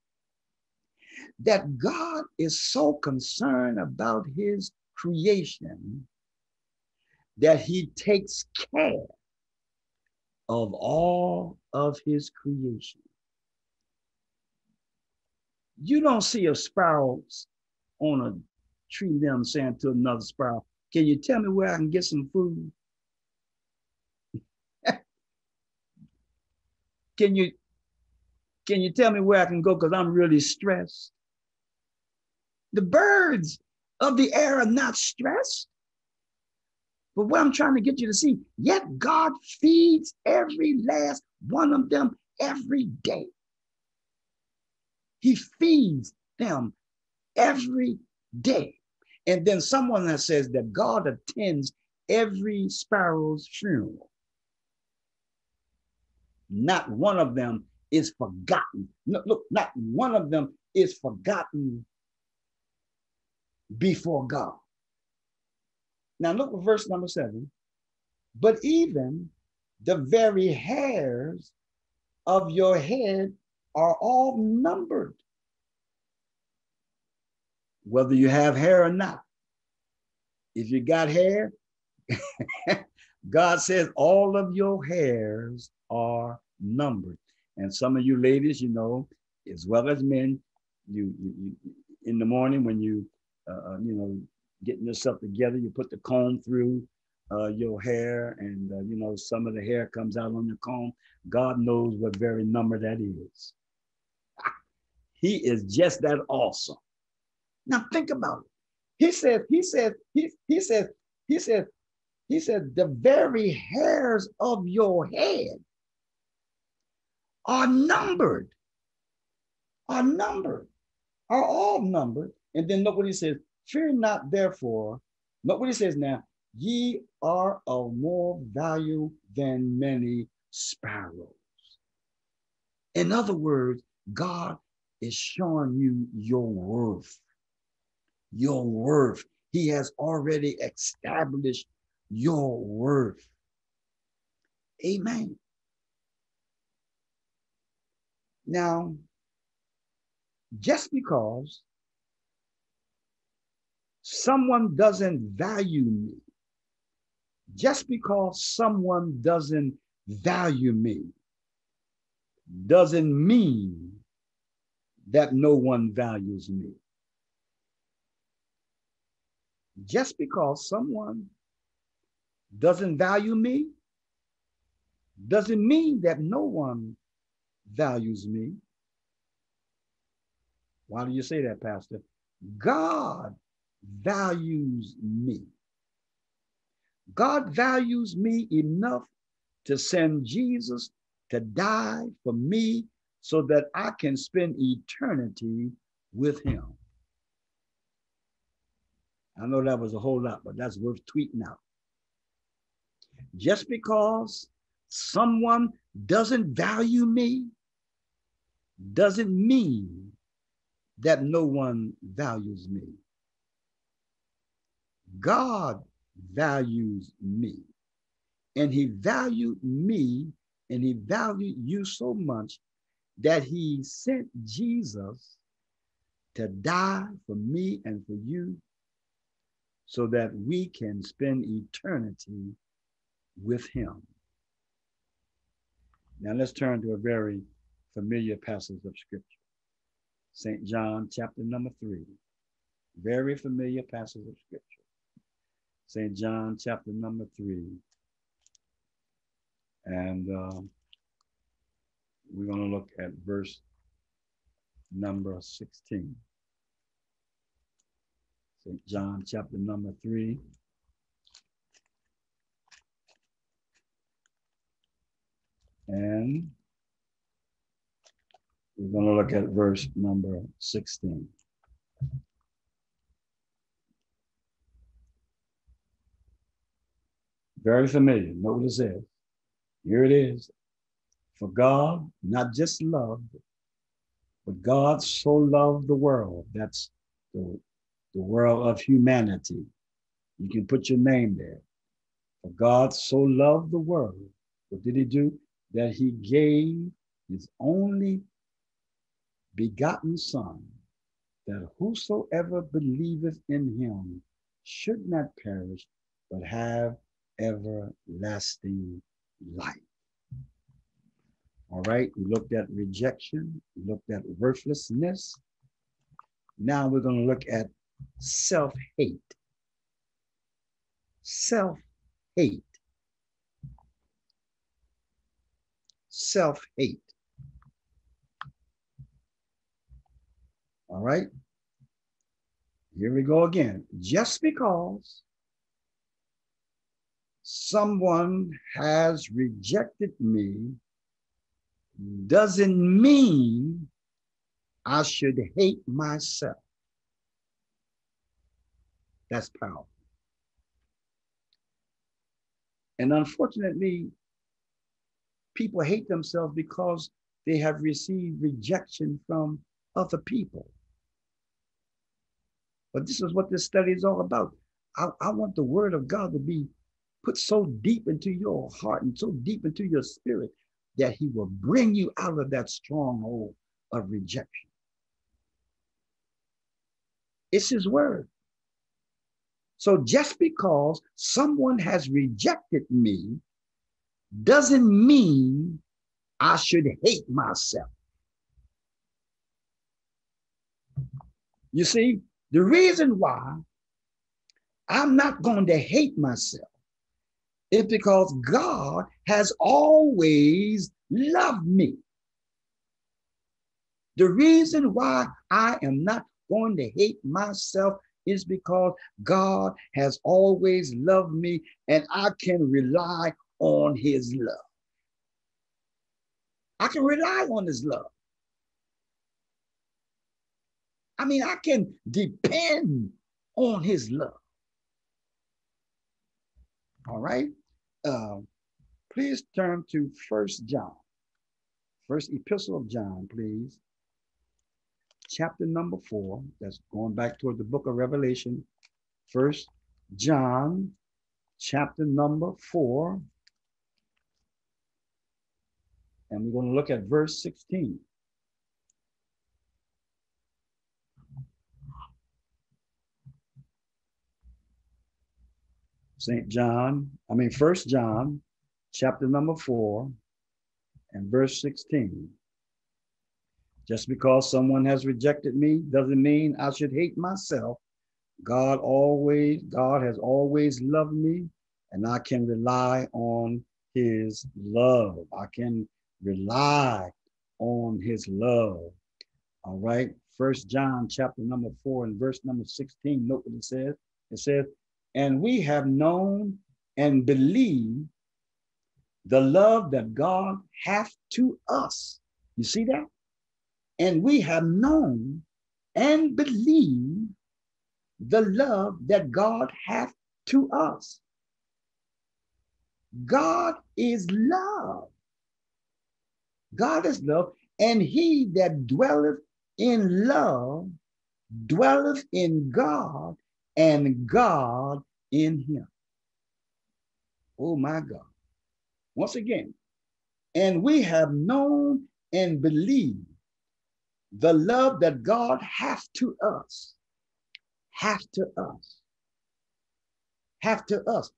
that God is so concerned about his creation that he takes care of all of his creation. You don't see a sparrow on a tree limb saying to another sparrow, Can you tell me where I can get some food? can you can you tell me where I can go because I'm really stressed? The birds of the air are not stressed. But what I'm trying to get you to see, yet God feeds every last one of them every day. He feeds them every day. And then someone that says that God attends every sparrow's funeral. Not one of them is forgotten. No, look, not one of them is forgotten before God. Now look at verse number seven. But even the very hairs of your head are all numbered. Whether you have hair or not. If you got hair, God says all of your hairs are numbered. And some of you ladies, you know, as well as men, you, you, you in the morning when you, uh, uh, you know, getting yourself together, you put the comb through uh, your hair, and uh, you know some of the hair comes out on your comb. God knows what very number that is. he is just that awesome. Now think about it. He said, he said, he, he said, he said, he said, the very hairs of your head are numbered, are numbered, are all numbered. And then look what he says, fear not therefore, look what he says now, ye are of more value than many sparrows. In other words, God is showing you your worth. Your worth. He has already established your worth. Amen. Now, just because someone doesn't value me, just because someone doesn't value me, doesn't mean that no one values me. Just because someone doesn't value me doesn't mean that no one values me. Why do you say that, Pastor? God values me. God values me enough to send Jesus to die for me so that I can spend eternity with him. I know that was a whole lot, but that's worth tweeting out. Just because someone doesn't value me doesn't mean that no one values me. God values me. And he valued me and he valued you so much that he sent Jesus to die for me and for you so that we can spend eternity with him. Now let's turn to a very familiar passage of scripture. St. John chapter number three. Very familiar passage of scripture. St. John chapter number three. And uh, we're going to look at verse number 16. St. John chapter number three. And we're going to look at verse number 16. Very familiar. Notice it says. Here it is. For God not just loved, but God so loved the world. That's the, the world of humanity. You can put your name there. For God so loved the world. What did he do? That he gave his only begotten Son, that whosoever believeth in him should not perish, but have everlasting life. All right, we looked at rejection, we looked at worthlessness. Now we're going to look at self hate. Self hate. Self hate. All right, here we go again. Just because someone has rejected me doesn't mean I should hate myself. That's powerful. And unfortunately, people hate themselves because they have received rejection from other people. But this is what this study is all about. I, I want the word of God to be put so deep into your heart and so deep into your spirit that he will bring you out of that stronghold of rejection. It's his word. So just because someone has rejected me doesn't mean I should hate myself. You see, the reason why I'm not going to hate myself is because God has always loved me. The reason why I am not going to hate myself is because God has always loved me and I can rely on his love. I can rely on his love. I mean, I can depend on his love. All right. Uh, please turn to First John, First Epistle of John, please. Chapter number four. That's going back toward the book of Revelation. First John, chapter number four. And we're going to look at verse 16. St. John, I mean, First John, chapter number four, and verse 16. Just because someone has rejected me doesn't mean I should hate myself. God always, God has always loved me, and I can rely on his love. I can rely on his love. All right. First John chapter number four and verse number 16. Note what it says. It says, and we have known and believed the love that God hath to us. You see that? And we have known and believed the love that God hath to us. God is love. God is love, and he that dwelleth in love dwelleth in God, and God in him. Oh my God. Once again, and we have known and believed the love that God has to us, have to us, have to us.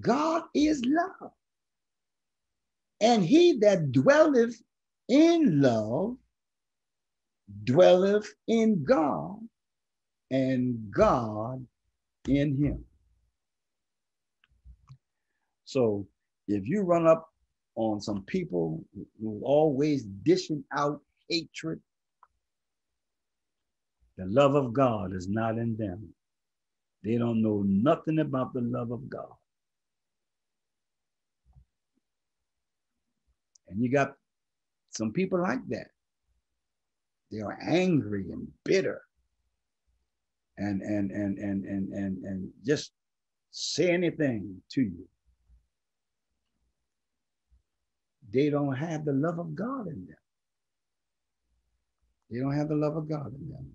God is love. And he that dwelleth in love dwelleth in God, and God in him. So if you run up on some people who are always dishing out hatred, the love of God is not in them. They don't know nothing about the love of God. And you got some people like that. They are angry and bitter and and and and and and, and just say anything to you. They don't have the love of God in them. They don't have the love of God in them.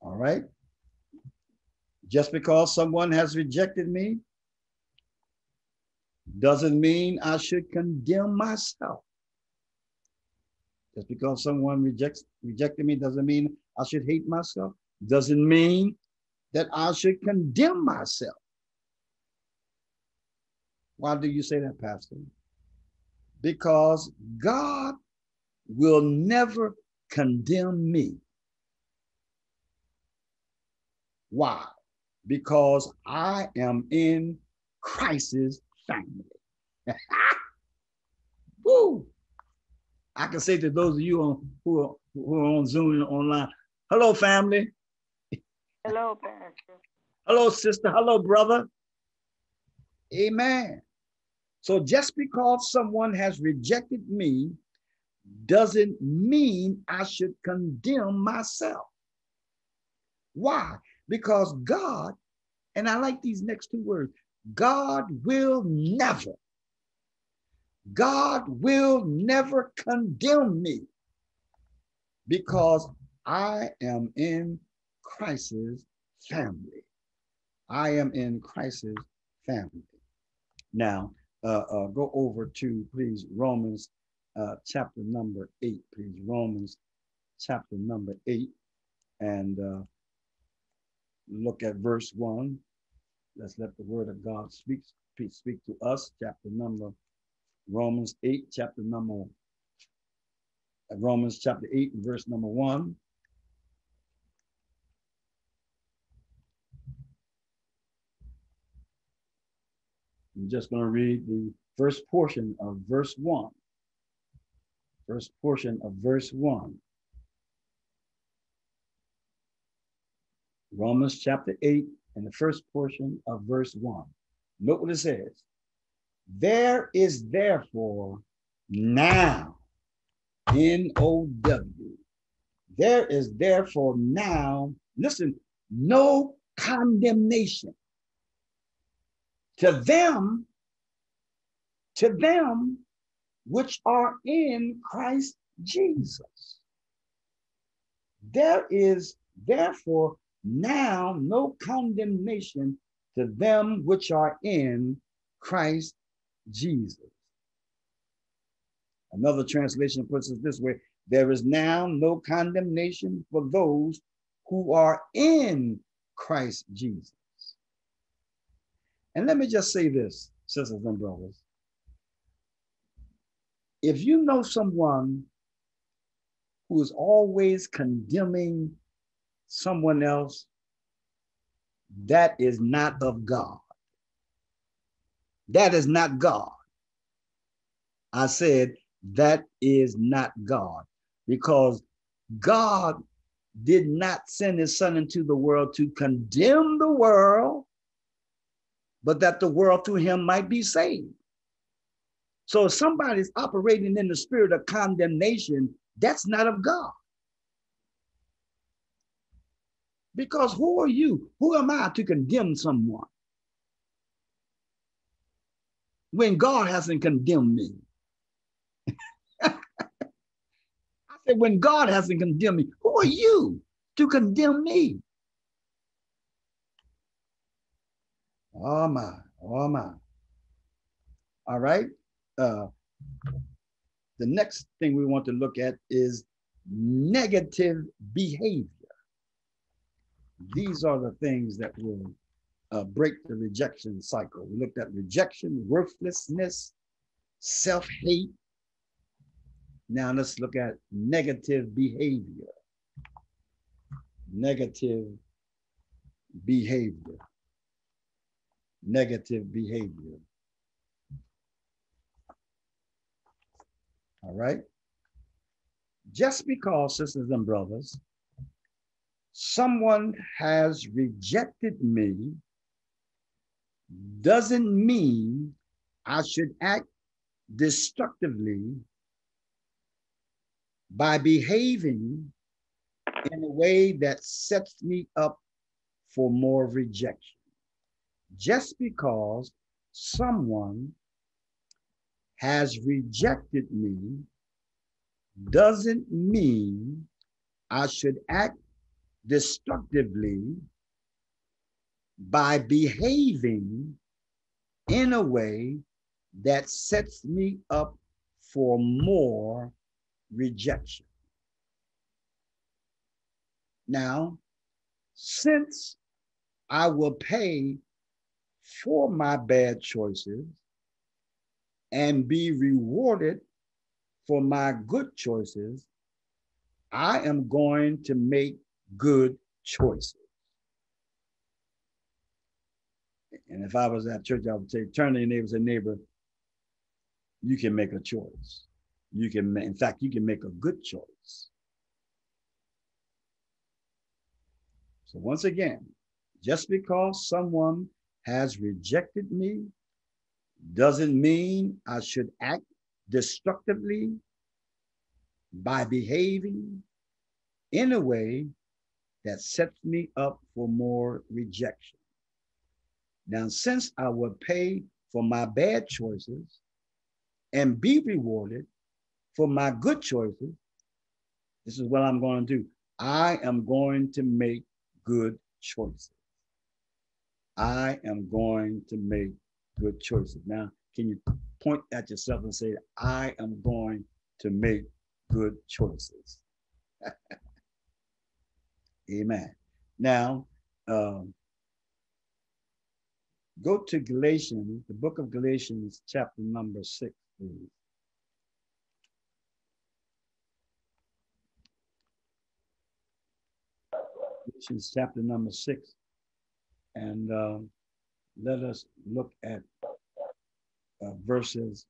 All right. Just because someone has rejected me doesn't mean I should condemn myself. Just because someone rejects rejected me doesn't mean I should hate myself. Doesn't mean that I should condemn myself. Why do you say that, Pastor? Because God will never condemn me. Why? Because I am in Christ's family. Woo! I can say to those of you on, who, are, who are on Zoom and online, hello, family. Hello, Pastor. Hello, sister. Hello, brother. Amen. So just because someone has rejected me doesn't mean I should condemn myself. Why? Because God, and I like these next two words God will never, God will never condemn me because I am in Christ's family. I am in Christ's family. Now, uh, uh, go over to, please, Romans uh, chapter number eight, please. Romans chapter number eight. And uh, look at verse one. Let's let the word of God speak, speak to us. Chapter number, Romans 8, chapter number, uh, Romans chapter 8, verse number 1. I'm just going to read the first portion of verse 1. First portion of verse 1. Romans chapter 8 and the first portion of verse 1. Note what it says. There is therefore now, N O W, there is therefore now, listen, no condemnation to them, to them which are in Christ Jesus. There is therefore now no condemnation to them which are in Christ Jesus. Another translation puts it this way there is now no condemnation for those who are in Christ Jesus. And let me just say this, sisters and brothers. If you know someone who is always condemning someone else, that is not of God. That is not God. I said, that is not God because God did not send his son into the world to condemn the world, but that the world through him might be saved. So if somebody's operating in the spirit of condemnation, that's not of God. Because who are you? Who am I to condemn someone? When God hasn't condemned me. I said, when God hasn't condemned me, who are you to condemn me? Oh my, oh my. All right. Uh, the next thing we want to look at is negative behavior. These are the things that will uh, break the rejection cycle. We looked at rejection, worthlessness, self hate, Now let's look at negative behavior. Negative behavior. Negative behavior. All right. Just because, sisters and brothers, someone has rejected me doesn't mean I should act destructively by behaving in a way that sets me up for more rejection. Just because someone has rejected me doesn't mean I should act destructively by behaving in a way that sets me up for more rejection. Now, since I will pay for my bad choices and be rewarded for my good choices, I am going to make good choices. And if I was at church, I would say, turn to your neighbor and say, neighbor, you can make a choice. You can, in fact, you can make a good choice. So once again, just because someone has rejected me doesn't mean I should act destructively by behaving in a way that sets me up for more rejection. Now, since I will pay for my bad choices and be rewarded for my good choices, this is what I'm going to do. I am going to make good choices. I am going to make good choices. Now, can you point at yourself and say, I am going to make good choices? Amen. Now, um, go to Galatians, the book of Galatians, chapter number six, please. Galatians chapter number six. And uh, let us look at uh, verses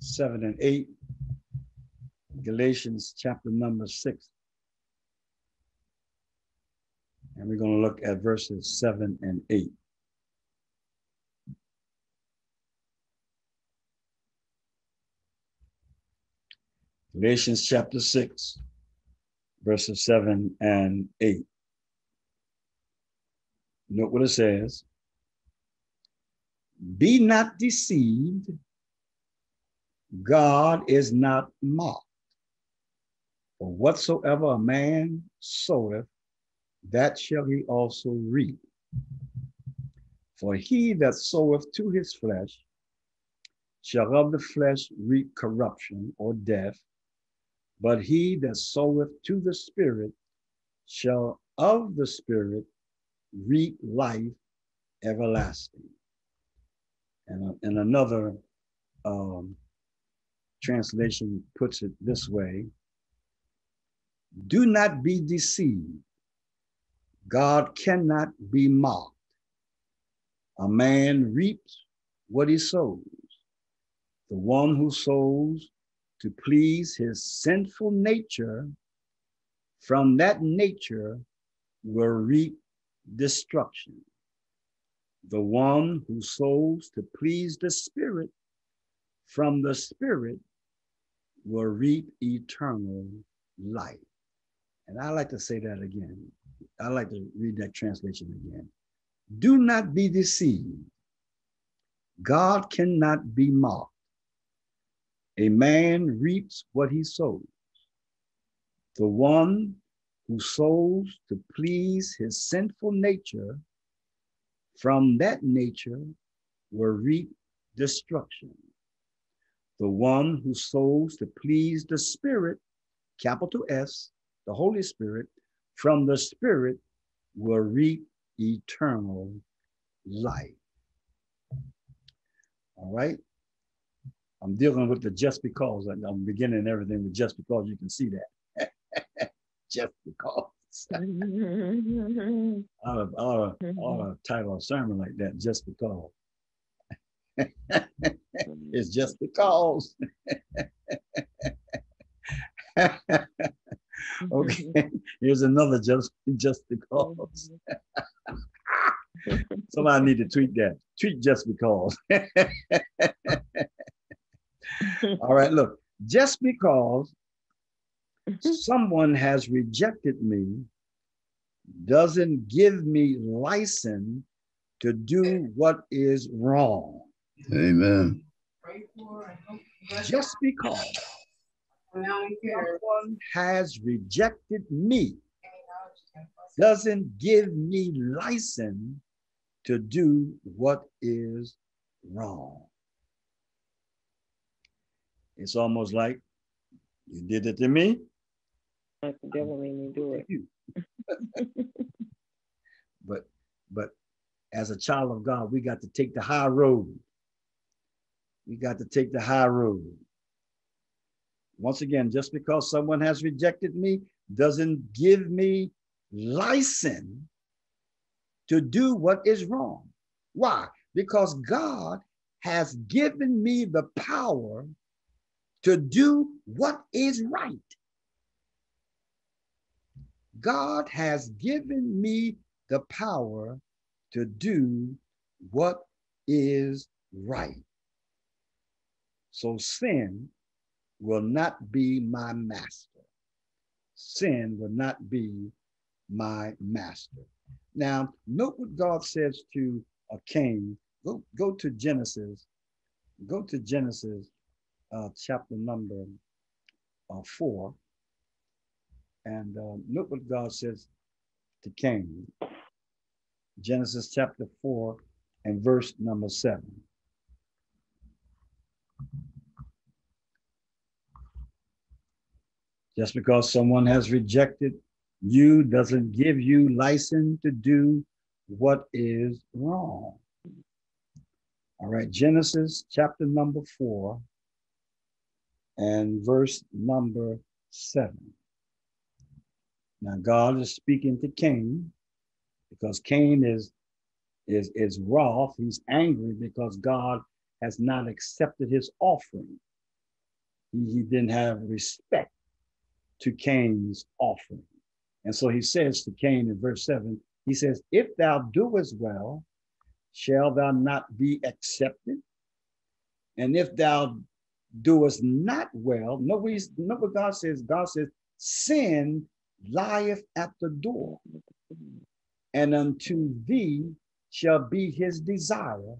seven and eight. Galatians chapter number six. And we're going to look at verses seven and eight. Galatians chapter 6, verses 7 and 8. Note what it says. Be not deceived. God is not mocked. For whatsoever a man soweth, that shall he also reap. For he that soweth to his flesh shall of the flesh reap corruption or death, but he that soweth to the Spirit shall of the Spirit reap life everlasting. And, and another um, translation puts it this way Do not be deceived. God cannot be mocked. A man reaps what he sows. The one who sows to please his sinful nature, from that nature will reap destruction. The one who sows to please the Spirit from the Spirit will reap eternal life. And I like to say that again. I like to read that translation again. Do not be deceived. God cannot be mocked. A man reaps what he sows. The one who sows to please his sinful nature, from that nature will reap destruction. The one who sows to please the Spirit, capital S, the Holy Spirit, from the Spirit will reap eternal life. All right. I'm dealing with the just because. I'm beginning everything with just because. You can see that. just because. Mhm. I ought to, I ought to, I ought to title a sermon like that, just because. it's just because. okay, here's another just just because. Somebody need to tweet that. Tweet just because. All right, look, just because mm-hmm. someone has rejected me doesn't give me license to do what is wrong. Amen. Just because someone has rejected me doesn't give me license to do what is wrong. It's almost like you did it to me, Like the devil made me do it. you. but but as a child of God, we got to take the high road. We got to take the high road. Once again, just because someone has rejected me doesn't give me license to do what is wrong. Why? Because God has given me the power to do what is right. God has given me the power to do what is right. So sin will not be my master. Sin will not be my master. Now, note what God says to a Cain. Go, go to Genesis. Go to Genesis uh, chapter number uh, four. And uh, look what God says to Cain. Genesis chapter 4 and verse number 7. Just because someone has rejected you doesn't give you license to do what is wrong. All right, Genesis chapter number 4 and verse number 7. Now God is speaking to Cain because Cain is is is wroth. He's angry because God has not accepted his offering. He, he didn't have respect to Cain's offering. And so he says to Cain in verse 7, he says, If thou doest well, shall thou not be accepted? And if thou doest not well, he's, know what God says? God says, Sin lieth at the door, and unto thee shall be his desire,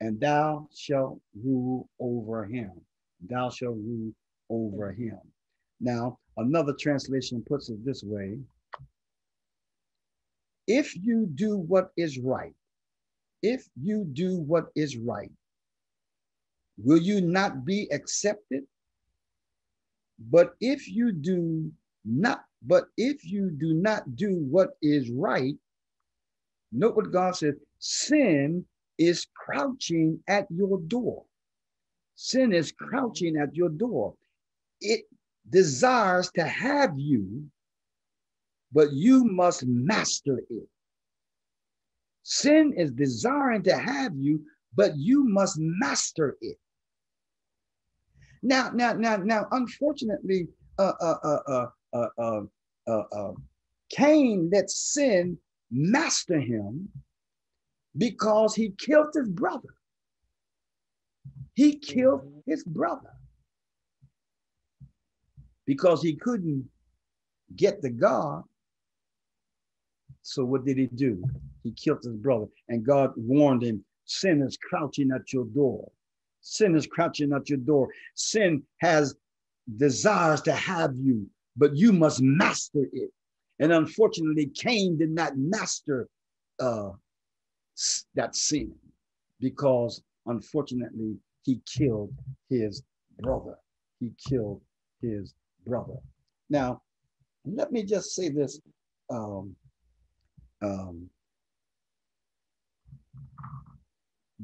and thou shalt rule over him. Thou shalt rule over him. Now, another translation puts it this way If you do what is right, if you do what is right, will you not be accepted? But if you do not, but if you do not do what is right, note what God says, sin is crouching at your door. Sin is crouching at your door. It desires to have you, but you must master it. Sin is desiring to have you, but you must master it. Now, now, now, now, unfortunately, uh, uh, uh, uh, uh, um, uh, um, Cain let sin master him because he killed his brother. He killed his brother because he couldn't get to God. So, what did he do? He killed his brother, and God warned him "Sin is crouching at your door. Sin is crouching at your door. Sin has desires to have you, but you must master it." And unfortunately, Cain did not master uh, that sin because, unfortunately, he killed his brother. He killed his brother. Now, let me just say this. Um, um,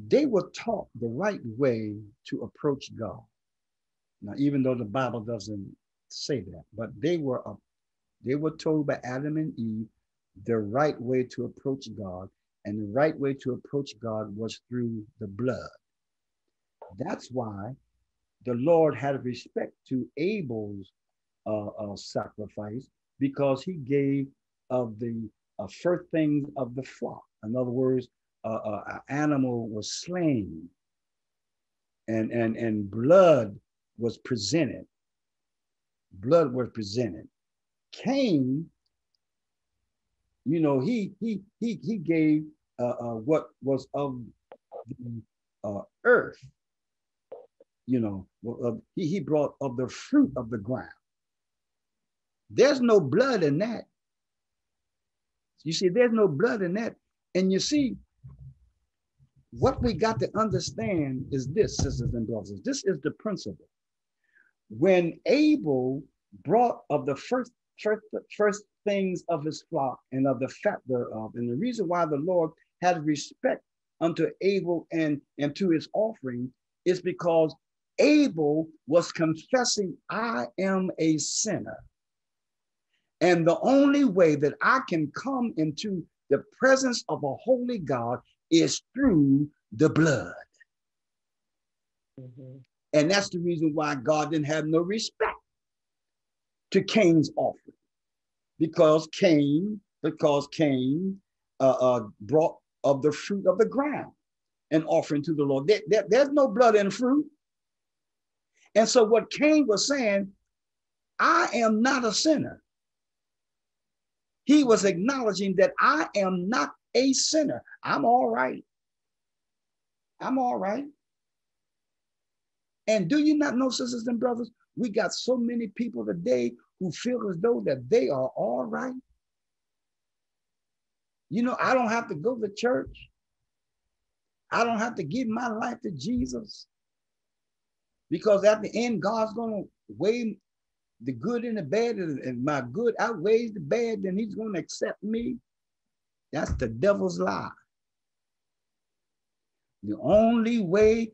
they were taught the right way to approach God. Now, even though the Bible doesn't say that, but they were uh, they were told by Adam and Eve the right way to approach God, and the right way to approach God was through the blood. That's why the Lord had respect to Abel's uh, uh, sacrifice because he gave of the uh, first things of the flock. In other words, an animal was slain and, and, and blood was presented. Blood was presented. Cain, you know, he he he he gave uh, uh, what was of the uh, earth. You know, he he brought of the fruit of the ground. There's no blood in that. You see, there's no blood in that. And you see, what we got to understand is this, sisters and brothers. This is the principle. When Abel brought of the first, first, first things of his flock and of the fat thereof, and the reason why the Lord had respect unto Abel and, and to his offering is because Abel was confessing, I am a sinner. And the only way that I can come into the presence of a holy God is through the blood. Mm-hmm. And that's the reason why God didn't have no respect to Cain's offering. Because Cain, because Cain uh, uh, brought of the fruit of the ground an offering to the Lord. There, there, there's no blood in fruit. And so what Cain was saying, I am not a sinner. He was acknowledging that I am not a sinner. I'm all right. I'm all right. And do you not know, sisters and brothers, we got so many people today who feel as though that they are all right. You know, I don't have to go to church. I don't have to give my life to Jesus. Because at the end, God's going to weigh the good and the bad, and my good outweighs the bad, then he's going to accept me. That's the devil's lie. The only way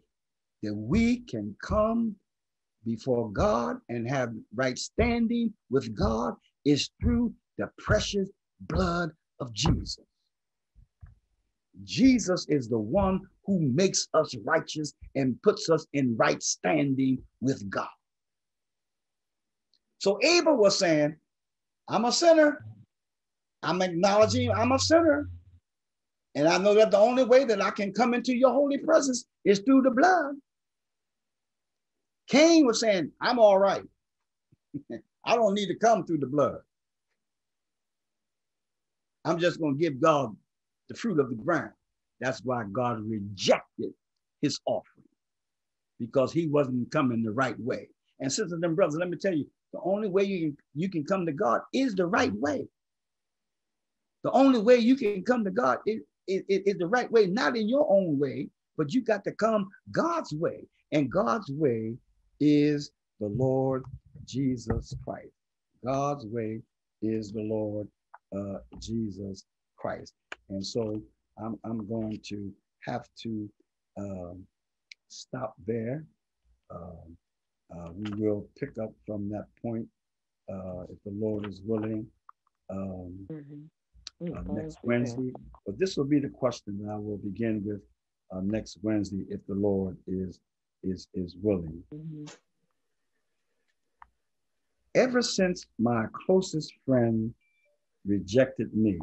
that we can come before God and have right standing with God is through the precious blood of Jesus. Jesus is the one who makes us righteous and puts us in right standing with God. So Abel was saying, I'm a sinner. I'm acknowledging I'm a sinner. And I know that the only way that I can come into your holy presence is through the blood. Cain was saying, I'm all right. I don't need to come through the blood. I'm just going to give God the fruit of the ground. That's why God rejected his offering because he wasn't coming the right way. And sisters and brothers, let me tell you, the only way you can, you can come to God is the right way. The only way you can come to God is, is, is the right way, not in your own way, but you got to come God's way. And God's way is the Lord Jesus Christ. God's way is the Lord uh, Jesus Christ. And so I'm, I'm going to have to um, stop there. Um, uh, we will pick up from that point uh, if the Lord is willing um, mm-hmm. Uh, next Wednesday. But this will be the question that I will begin with uh, next Wednesday if the Lord is is is willing. Mm-hmm. Ever since my closest friend rejected me,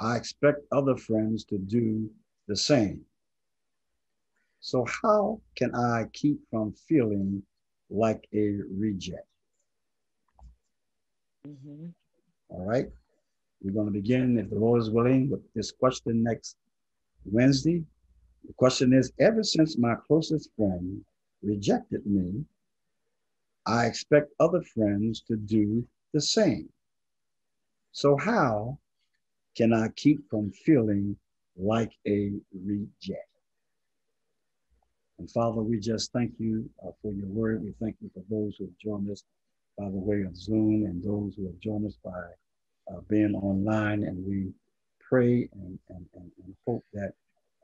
I expect other friends to do the same. So how can I keep from feeling like a reject? Mm-hmm. All right. We're going to begin, if the Lord is willing, with this question next Wednesday. The question is Ever since my closest friend rejected me, I expect other friends to do the same. So, how can I keep from feeling like a reject? And Father, we just thank you uh, for your word. We thank you for those who have joined us by the way of Zoom and those who have joined us by uh, being online. And we pray and, and, and, and hope that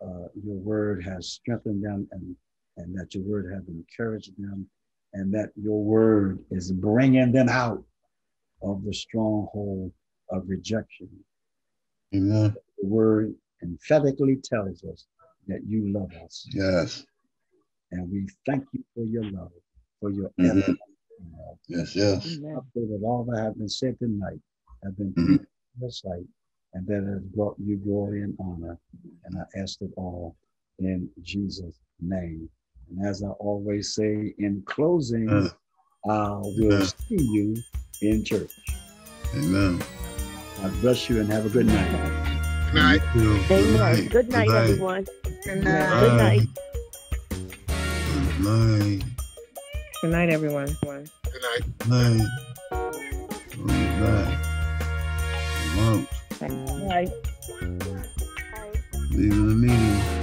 uh, your word has strengthened them and, and that your word have encouraged them, and that your word is bringing them out of the stronghold of rejection. Amen. The word emphatically tells us that you love us. Yes. And we thank you for your love, for your Mhm. love. Yes. Yes. I pray that all that have been said tonight have been Mhm. pleasing in your sight, and that has brought you glory and honor. And I ask it all in Jesus' name. And as I always say in closing, Uh. I will Uh. see you in church. Amen. God bless you and have a good night. Good night. Good Amen. night. Good night, everyone. Good Good night. night. Good night. Good night, everyone. Good night. Good night. Good night. I'm out. Good. Leaving the meeting.